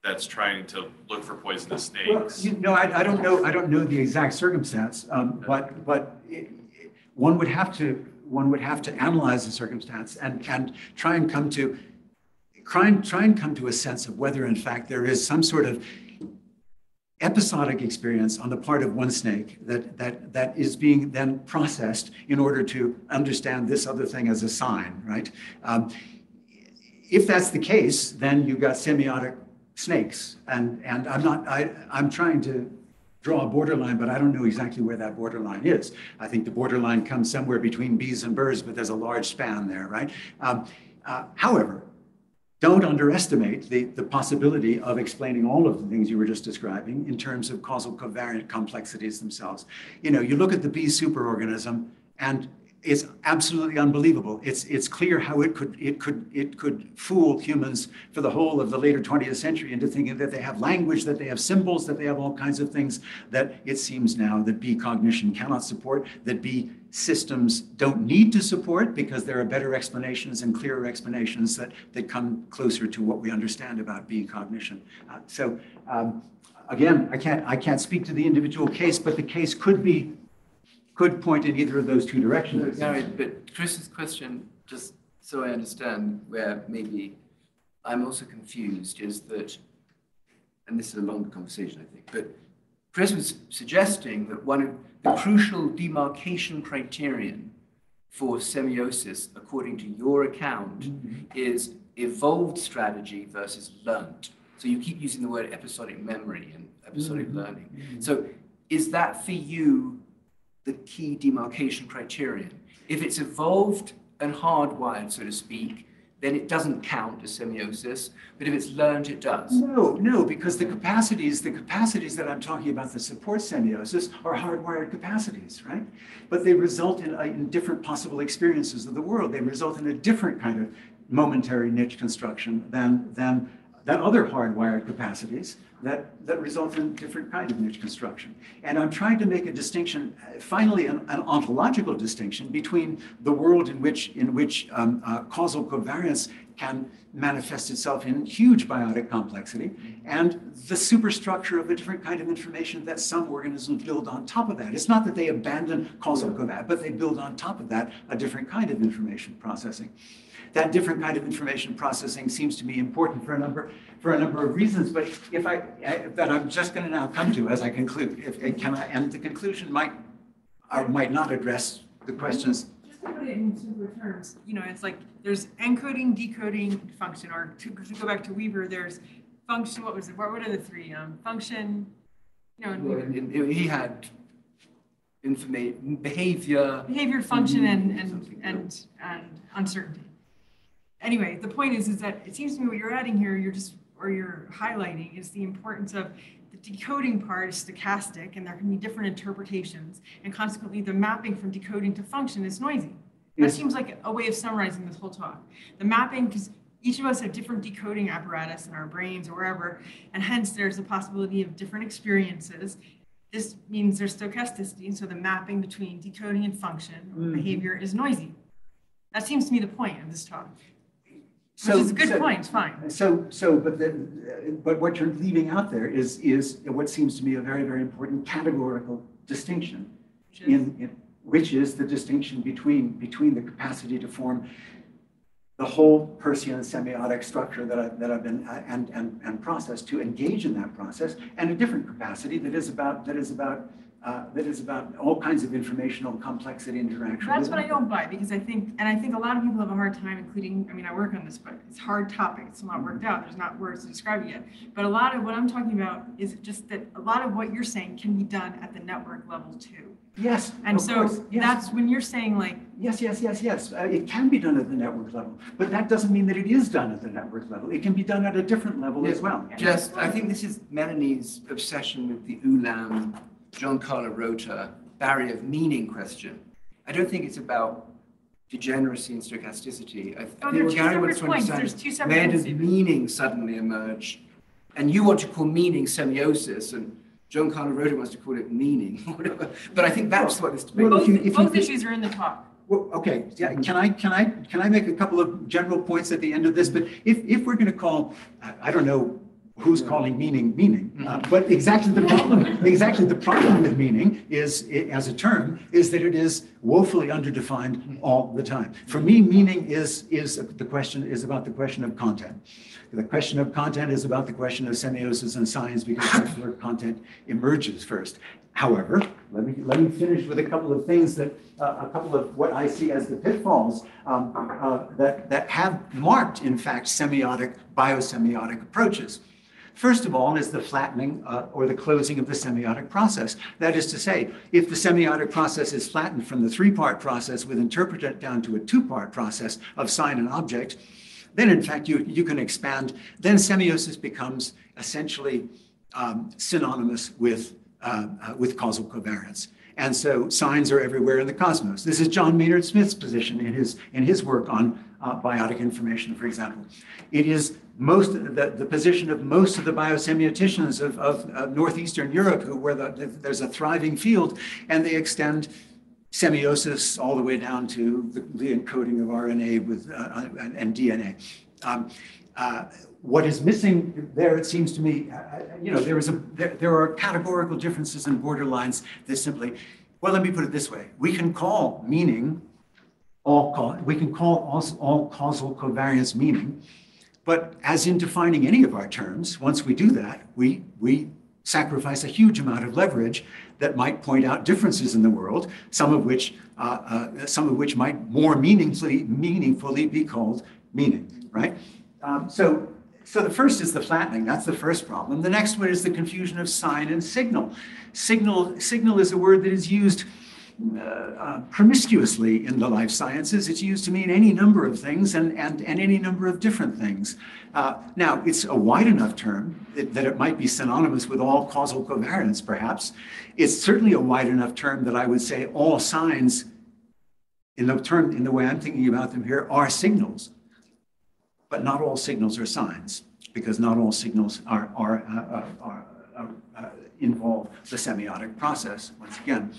that's trying to look for poisonous Well, snakes? you know, I, I don't know, I don't know the exact circumstance, um, but, but it- it- one would have to, one would have to analyze the circumstance and, and try and come to, try and, try and come to a sense of whether in fact there is some sort of episodic experience on the part of one snake that, that, that is being then processed in order to understand this other thing as a sign, right? Um, if that's the case, then you've got semiotic snakes. And, and I'm not, I, I'm trying to draw a borderline, but I don't know exactly where that borderline is. I think the borderline comes somewhere between bees and birds, but there's a large span there, right? Um, uh, however, don't underestimate the, the possibility of explaining all of the things you were just describing in terms of causal covariant complexities themselves. You know, you look at the bee superorganism and it's absolutely unbelievable. It's, it's clear how it could, it, could, it could fool humans for the whole of the later 20th century into thinking that they have language, that they have symbols, that they have all kinds of things that it seems now that bee cognition cannot support, that bee systems don't need to support because there are better explanations and clearer explanations that, that come closer to what we understand about bee cognition. Uh, so um, again, I can't, I can't speak to the individual case, but the case could be, could point in either of those two directions. Gary, but Chris's question just so I understand where maybe I'm also confused is that, and this is a longer conversation, I think, but Chris was suggesting that one of the crucial demarcation criterion for semiosis, according to your account, mm-hmm. is evolved strategy versus learnt. So you keep using the word episodic memory and episodic mm-hmm. learning. Mm-hmm. So is that for you the key demarcation criterion? If it's evolved and hardwired, so to speak, then it doesn't count as semiosis. But if it's learned, it does. No, no, because the capacities, the capacities that I'm talking about that support semiosis are hardwired capacities, right? But they result in, uh, in different possible experiences of the world. They result in a different kind of momentary niche construction than, than, than other hardwired capacities that, that result in different kind of niche construction. And I'm trying to make a distinction, finally, an, an ontological distinction between the world in which, in which um, uh, causal covariance can manifest itself in huge biotic complexity and the superstructure of a different kind of information that some organisms build on top of that. It's not that they abandon causal covariance, but they build on top of that a different kind of information processing. That different kind of information processing seems to be important for a number for a number of reasons, but if I, I that I'm just going to now come to as I conclude. If can I, and the conclusion might or might not address the questions Just to put it in simpler terms, you know, it's like there's encoding, decoding, function, or to, to go back to Weaver, there's function, what was it, what, what are the three? Um, function, you know, in Well, Weaver, in- in- He had information, behavior. behavior, function, and, and, and, and uncertainty. Anyway, the point is, is that it seems to me what you're adding here, you're just, or you're highlighting is the importance of the decoding part is stochastic and there can be different interpretations and consequently the mapping from decoding to function is noisy. That Yes. seems like a way of summarizing this whole talk. The mapping, because each of us have different decoding apparatus in our brains or wherever, and hence there's a possibility of different experiences. This means there's stochasticity, and so the mapping between decoding and function or Mhm. behavior is noisy. That seems to me the point of this talk. So- Which is a good so- point, fine. So, so, but the, but what you're leaving out there is, is what seems to me a very, very important categorical distinction which is- in, in, which is the distinction between, between the capacity to form the whole Peircean semiotic structure that I, that I've been, uh, and, and, and process to engage in that process, and a different capacity that is about, that is about, uh, that is about all kinds of informational complexity and interaction. That's what I don't buy, because I think, and I think a lot of people have a hard time, including, I mean, I work on this, but it's a hard topic, it's not worked out, there's not words to describe it yet. But a lot of what I'm talking about is just that a lot of what you're saying can be done at the network level too. Yes, And of so course, yes. that's when you're saying like, Yes, yes, yes, yes. Uh, it can be done at the network level, but that doesn't mean that it is done at the network level. It can be done at a different level as well. Just, I think this is Melanie's obsession with the Ulam, Gian-Carlo Rota, barrier of meaning question. I don't think it's about degeneracy and stochasticity. I I Oh, think what Gary wants to points. understand There's two separate where does meaning suddenly emerge? And you want to call meaning semiosis, and Gian-Carlo Rota wants to call it meaning, <laughs> whatever. But I think that's what this debate Well, both, if you- if you- both issues are in the talk. Well, okay, yeah, can I, can I, can I make a couple of general points at the end of this? But if, if we're going to call, I I don't know who's calling meaning, meaning, uh, but exactly the problem, exactly the problem with meaning is, as a term, is that it is woefully underdefined all the time. For me, meaning is, is the question, is about the question of content. The question of content is about the question of semiosis and signs because that's where content emerges first. However, let me, let me finish with a couple of things that, uh, a couple of what I see as the pitfalls um, uh, that, that have marked, in fact, semiotic, biosemiotic approaches. First of all is the flattening uh, or the closing of the semiotic process. That is to say, if the semiotic process is flattened from the three-part process with interpretant down to a two-part process of sign and object, then in fact you, you can expand. Then semiosis becomes essentially um, synonymous with, uh, uh, with causal covariance. And so signs are everywhere in the cosmos. This is John Maynard Smith's position in his, in his work on uh, biotic information, for example. It is most the, the position of most of the biosemioticians of, of uh, northeastern Europe, who where the, there's a thriving field, and they extend semiosis all the way down to the, the encoding of RNA with uh, and, and DNA. Um, uh, what is missing there, it seems to me, uh, you know, there is a there, there are categorical differences and borderlines that simply, well, let me put it this way: we can call meaning all, we can call all, all causal covariance meaning. But as in defining any of our terms, once we do that, we, we sacrifice a huge amount of leverage that might point out differences in the world, some of which, uh, uh, some of which might more meaningfully, meaningfully be called meaning, right? Um, so, so the first is the flattening. That's the first problem. The next one is the confusion of sign and signal. Signal, signal is a word that is used uh, uh, promiscuously in the life sciences. It's used to mean any number of things and, and, and any number of different things. Uh, now, it's a wide enough term that, that it might be synonymous with all causal covariance, perhaps. It's certainly a wide enough term that I would say all signs, in the term, in the way I'm thinking about them here, are signals. But not all signals are signs, because not all signals are, are, uh, are, uh, involve the semiotic process, once again.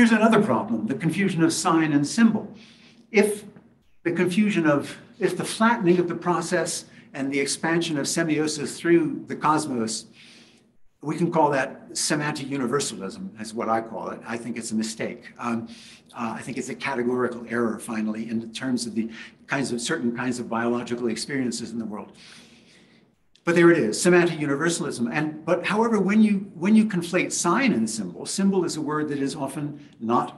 Here's another problem, the confusion of sign and symbol. If the confusion of, if the flattening of the process and the expansion of semiosis through the cosmos, we can call that semantic universalism, is what I call it. I think it's a mistake. Um, uh, I think it's a categorical error, finally, in terms of the kinds of certain kinds of biological experiences in the world. But there it is, semantic universalism. And but however, when you when you conflate sign and symbol, symbol is a word that is often not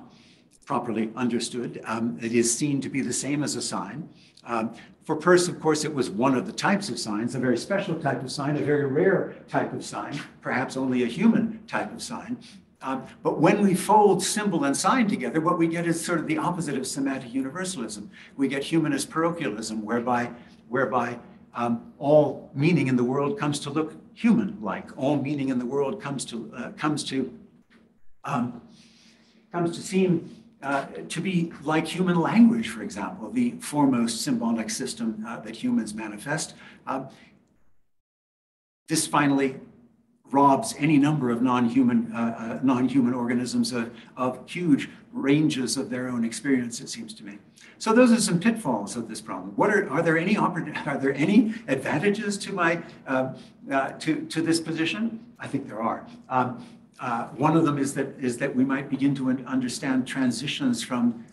properly understood. Um, it is seen to be the same as a sign. Um, for Peirce, of course, it was one of the types of signs, a very special type of sign, a very rare type of sign, perhaps only a human type of sign. Um, but when we fold symbol and sign together, what we get is sort of the opposite of semantic universalism. We get humanist parochialism, whereby, whereby um, all meaning in the world comes to look human-like. All meaning in the world comes to uh, comes to um, comes to seem uh, to be like human language, for example, the foremost symbolic system uh, that humans manifest. Um, this finally robs any number of non-human uh, uh, non-human organisms of, of huge ranges of their own experience. It seems to me. So those are some pitfalls of this problem. What are are there any <laughs> are there any advantages to my uh, uh, to to this position? I think there are. Um, uh, one of them is that is that we might begin to understand transitions from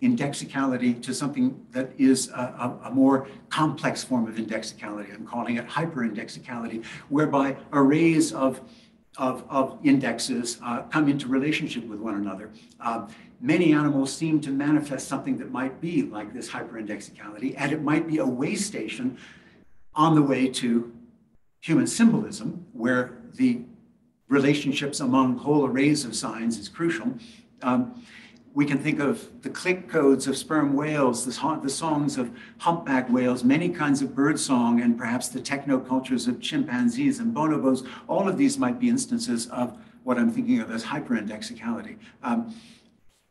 indexicality to something that is a, a, a, more complex form of indexicality. I'm calling it hyperindexicality, whereby arrays of, of, of indexes uh, come into relationship with one another. Um, many animals seem to manifest something that might be like this hyperindexicality, and it might be a way station on the way to human symbolism, where the relationships among whole arrays of signs is crucial. Um, we can think of the click codes of sperm whales, the, the songs of humpback whales, many kinds of bird song, and perhaps the techno cultures of chimpanzees and bonobos. All of these might be instances of what I'm thinking of as hyperindexicality. Um,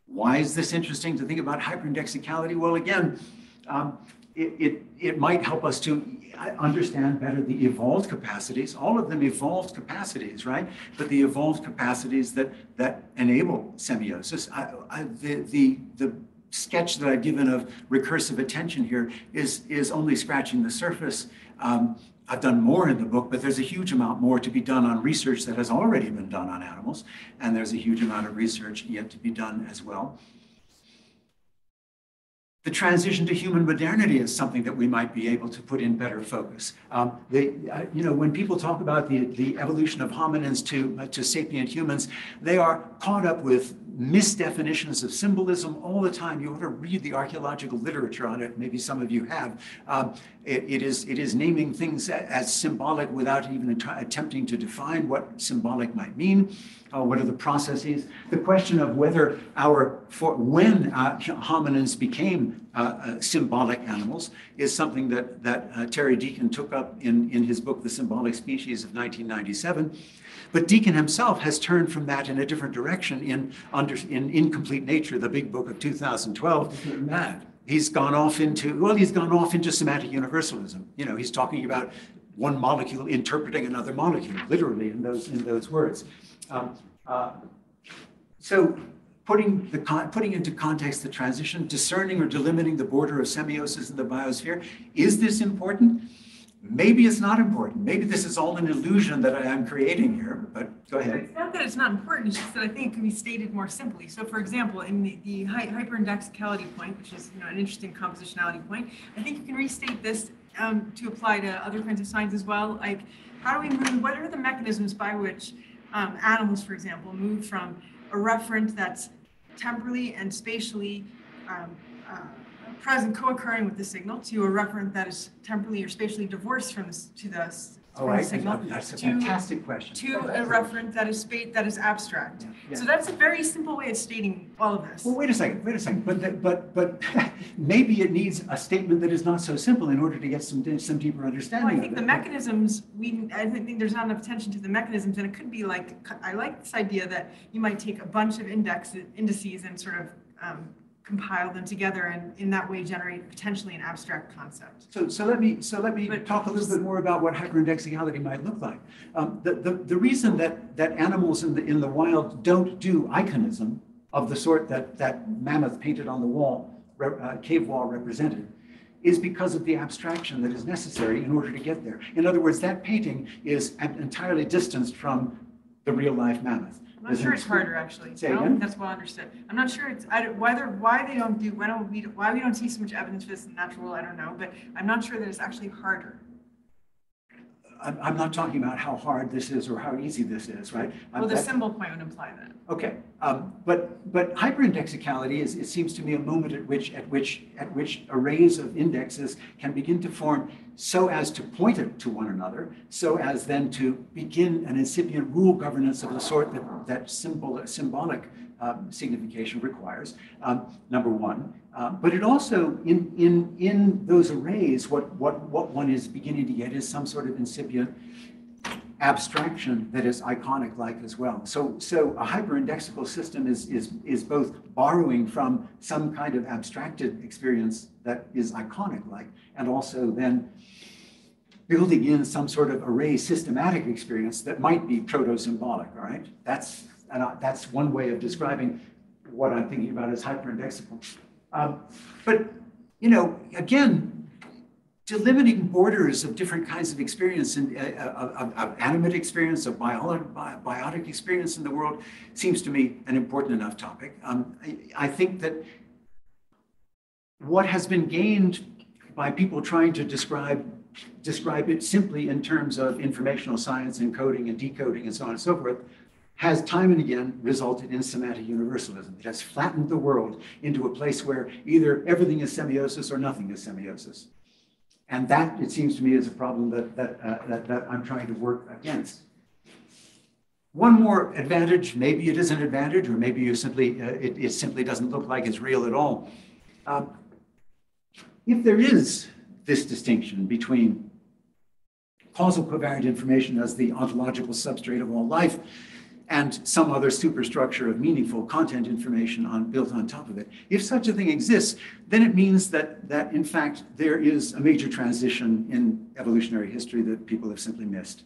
why is this interesting to think about hyperindexicality? Well, again, um, it, it, it might help us to understand better the evolved capacities, all of them evolved capacities, right? But the evolved capacities that, that enable semiosis. I, I, the, the, the sketch that I've given of recursive attention here is, is only scratching the surface. Um, I've done more in the book, but there's a huge amount more to be done on research that has already been done on animals, and there's a huge amount of research yet to be done as well the transition to human modernity is something that we might be able to put in better focus. Um, they, uh, you know, when people talk about the, the evolution of hominins to, uh, to sapient humans, they are caught up with misdefinitions of symbolism all the time. You ought to read the archaeological literature on it. Maybe some of you have. Um, it, it, is, it is naming things as symbolic without even attempting to define what symbolic might mean. Uh, what are the processes? The question of whether our, for, when uh, hominins became uh, uh, symbolic animals is something that, that uh, Terry Deacon took up in, in his book, The Symbolic Species of 1997. But Deacon himself has turned from that in a different direction in, under, in Incomplete Nature, the big book of 2012. Mad. He's gone off into, well, he's gone off into semantic universalism. You know, he's talking about one molecule interpreting another molecule, literally in those, in those words. Um, uh, so putting, the putting into context the transition, discerning or delimiting the border of semiosis in the biosphere, is this important? Maybe it's not important. Maybe this is all an illusion that I am creating here, but Go ahead. It's not that it's not important, it's just that I think it can be stated more simply. So for example, in the, the hyperindexicality point, which is, you know, an interesting compositionality point, I think you can restate this um, to apply to other kinds of signs as well. Like, how do we move, what are the mechanisms by which um, animals, for example, move from a referent that's temporally and spatially um, uh, present, co-occurring with the signal, to a referent that is temporally or spatially divorced from the, to the, All the signal, that's a to- fantastic question. to a referent that is spa, that is abstract. So that's a very simple way of stating all of this. Well, wait a second, wait a second, but, that- but, but <laughs> maybe it needs a statement that is not so simple in order to get some, some deeper Well, I understanding think of the it. mechanisms, we, I think think there's not enough attention to the mechanisms, and it could be like, I like this idea that you might take a bunch of index, indices and sort of um, compile them together and in that way generate potentially an abstract concept. So, so let me, so let me But- talk a little bit more about what hyperindexicality might look like. Um, the, the, the reason that, that animals in the, in the wild don't do iconism of the sort that, that mammoth painted on the wall, uh, cave wall represented, is because of the abstraction that is necessary in order to get there. In other words, that painting is entirely distanced from the real life mammoth. I'm not sure it's harder, actually. Say I don't again? think that's well understood. I'm not sure it's, I don't, whether, why they don't do, why don't we, why we don't see so much evidence for this in the natural world, I don't know, but I'm not sure that it's actually harder. I'm, I'm not talking about how hard this is or how easy this is, right? I'm- Well, the that- symbol point would imply that. Okay, um, but, but hyperindexicality is, it seems to me a moment at which, at which, at which arrays of indexes can begin to form so as to point it to one another, so as then to begin an incipient rule governance of the sort that, that symbol, symbolic um, signification requires, um, number one. Uh, but it also, in, in, in those arrays, what, what, what one is beginning to get is some sort of incipient abstraction that is iconic like as well. So, so a hyperindexical system is, is, is both borrowing from some kind of abstracted experience that is iconic like, and also then building in some sort of array systematic experience that might be proto-symbolic, all right? That's, and I- that's one way of describing what I'm thinking about as hyperindexical. Um, but, you know, again, delimiting borders of different kinds of experience and uh, of, of, animate experience, of biotic experience in the world seems to me an important enough topic. Um, I, I think that what has been gained by people trying to describe describe it simply in terms of informational science encoding and decoding and so on and so forth has time and again resulted in semantic universalism. It has flattened the world into a place where either everything is semiosis or nothing is semiosis. And that, it seems to me, is a problem that, that, uh, that, that I'm trying to work against. One more advantage, maybe it is an advantage, or maybe you simply, uh, it, it simply doesn't look like it's real at all. Um, if there is this distinction between causal covariant information as the ontological substrate of all life and some other superstructure of meaningful content information on, built on top of it. If such a thing exists, then it means that, that in fact there is a major transition in evolutionary history that people have simply missed.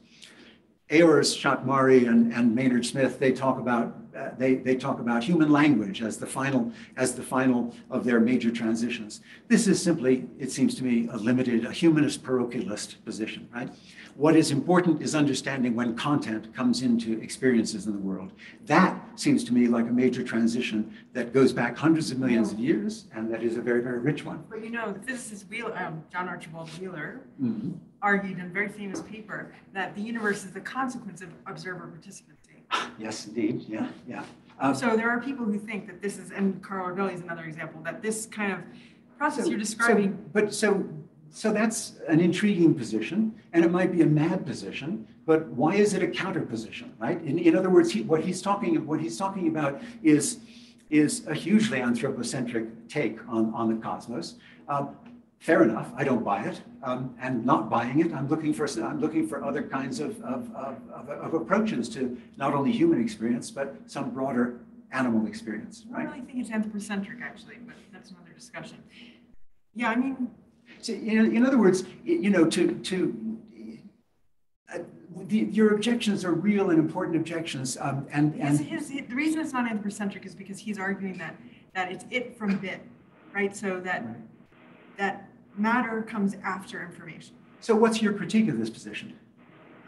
Eörs, Szathmáry, and, and Maynard Smith, they talk about uh, they, they talk about human language as the final as the final of their major transitions. This is simply, it seems to me, a limited, a humanist parochialist position, right? What is important is understanding when content comes into experiences in the world. That seems to me like a major transition that goes back hundreds of millions of years, and that is a very, very rich one. But you know, the physicist Wheeler, um, John Archibald Wheeler Mhm. argued in a very famous paper that the universe is the consequence of observer participancy. Yes, indeed. Yeah, yeah. Um, So there are people who think that this is, and Carlo Rovelli is another example, that this kind of process So- you're so- describing But so, so that's an intriguing position, and it might be a mad position, but why is it a counter position, right? In, in other words, he, what he's talking, what he's talking about is, is a hugely anthropocentric take on, on the cosmos. Um, fair enough, I don't buy it, um, and not buying it, I'm looking for, I'm looking for other kinds of, of, of, of, of approaches to not only human experience, but some broader animal experience, I right? don't really think it's anthropocentric, actually, but that's another discussion. Yeah, I mean, So, in, in other words, you know, to, to, uh, the, your objections are real and important objections, um, and, his, and, his, the reason it's not anthropocentric is because he's arguing that, that it's it from bit, right? So that, Right. that matter comes after information. so what's your critique of this position?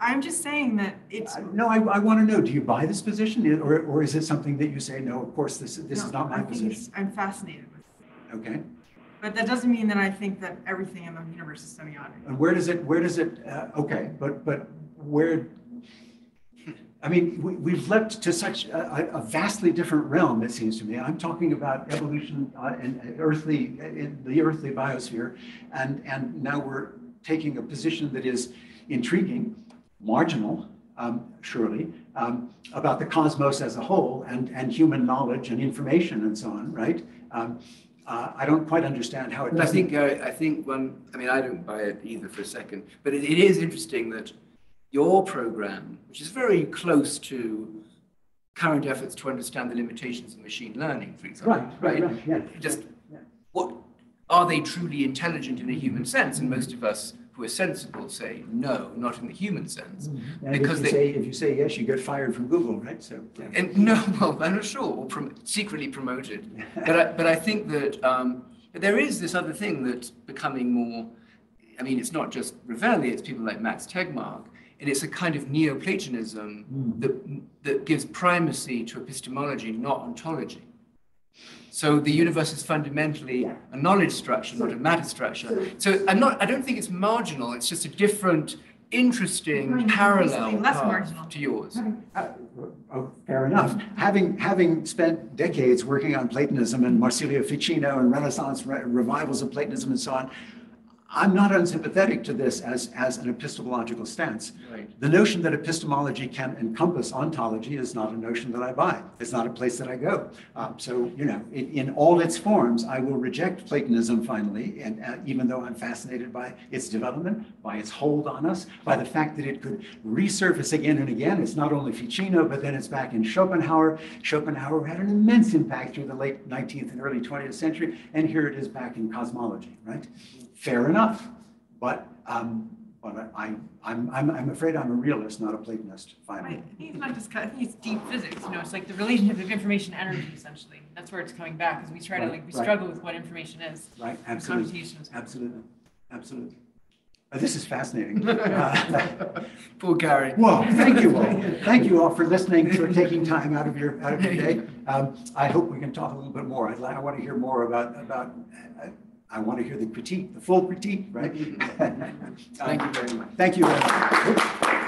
I'm just saying that it's. Uh, No, I, I want to know, do you buy this position or, or is it something that you say, no, of course, this, this is not my position? I'm fascinated with it. Okay. But that doesn't mean that I think that everything in the universe is semiotic. And where does it, where does it, uh, okay, but, but where, I mean, we, we've leapt to such a, a vastly different realm, it seems to me. I'm talking about evolution uh, in earthly, in the earthly biosphere. And, and now we're taking a position that is intriguing, marginal, um, surely, um, about the cosmos as a whole and, and human knowledge and information and so on, right? Um, uh, I don't quite understand how it I think, Gary, I think one, I mean, I don't buy it either for a second, but it, it is interesting that your program, which is very close to current efforts to understand the limitations of machine learning, for example, Right, right, right, yeah. Just Yeah. what are they truly intelligent in a human sense? And most of us who are sensible say no, not in the human sense. And Because if you they- say, if you say yes, you get fired from Google, right? So, yeah. And no, <laughs> well, I'm not sure, or prom- secretly promoted. <laughs> But I, but I think that um, but there is this other thing that's becoming more. I mean, it's not just Rovelli; it's people like Max Tegmark, and it's a kind of Neoplatonism hmm. that that gives primacy to epistemology, not ontology. So the universe is fundamentally a knowledge structure, not a matter structure. So I'm not. I don't think it's marginal. It's just a different, interesting, Right, parallel something less marginal. to yours. Hmm. Uh, oh, Fair enough. Having, having spent decades working on Platonism and Marsilio Ficino and Renaissance re- revivals of Platonism and so on, I'm not unsympathetic to this as, as an epistemological stance. Right. The notion that epistemology can encompass ontology is not a notion that I buy. It's not a place that I go. Um, so, you know, in, in all its forms, I will reject Platonism finally, and uh, even though I'm fascinated by its development, by its hold on us, by the fact that it could resurface again and again. It's not only Ficino, but then it's back in Schopenhauer. Schopenhauer had an immense impact through the late 19th and early 20th century, and here it is back in cosmology, right? Fair enough, but um, but I, I'm, I'm, I'm afraid I'm a realist, not a Platonist, I finally. think it's not just, I think it's deep physics, you know, it's like the relationship of information and energy essentially. That's where it's coming back, because we try to, like, we Right, right. struggle with what information is. Right, absolutely, Computation absolutely, absolutely. Uh, This is fascinating. <laughs> Uh, <laughs> Poor Gary. Well, thank you all. <laughs> Thank you all for listening, for taking time out of your, out of your day. Um, I hope we can talk a little bit more. I'd I want to hear more about, about, uh, I want to hear the critique, the full critique, right? Mm-hmm. <laughs> Thank you very much. Thank you. very much.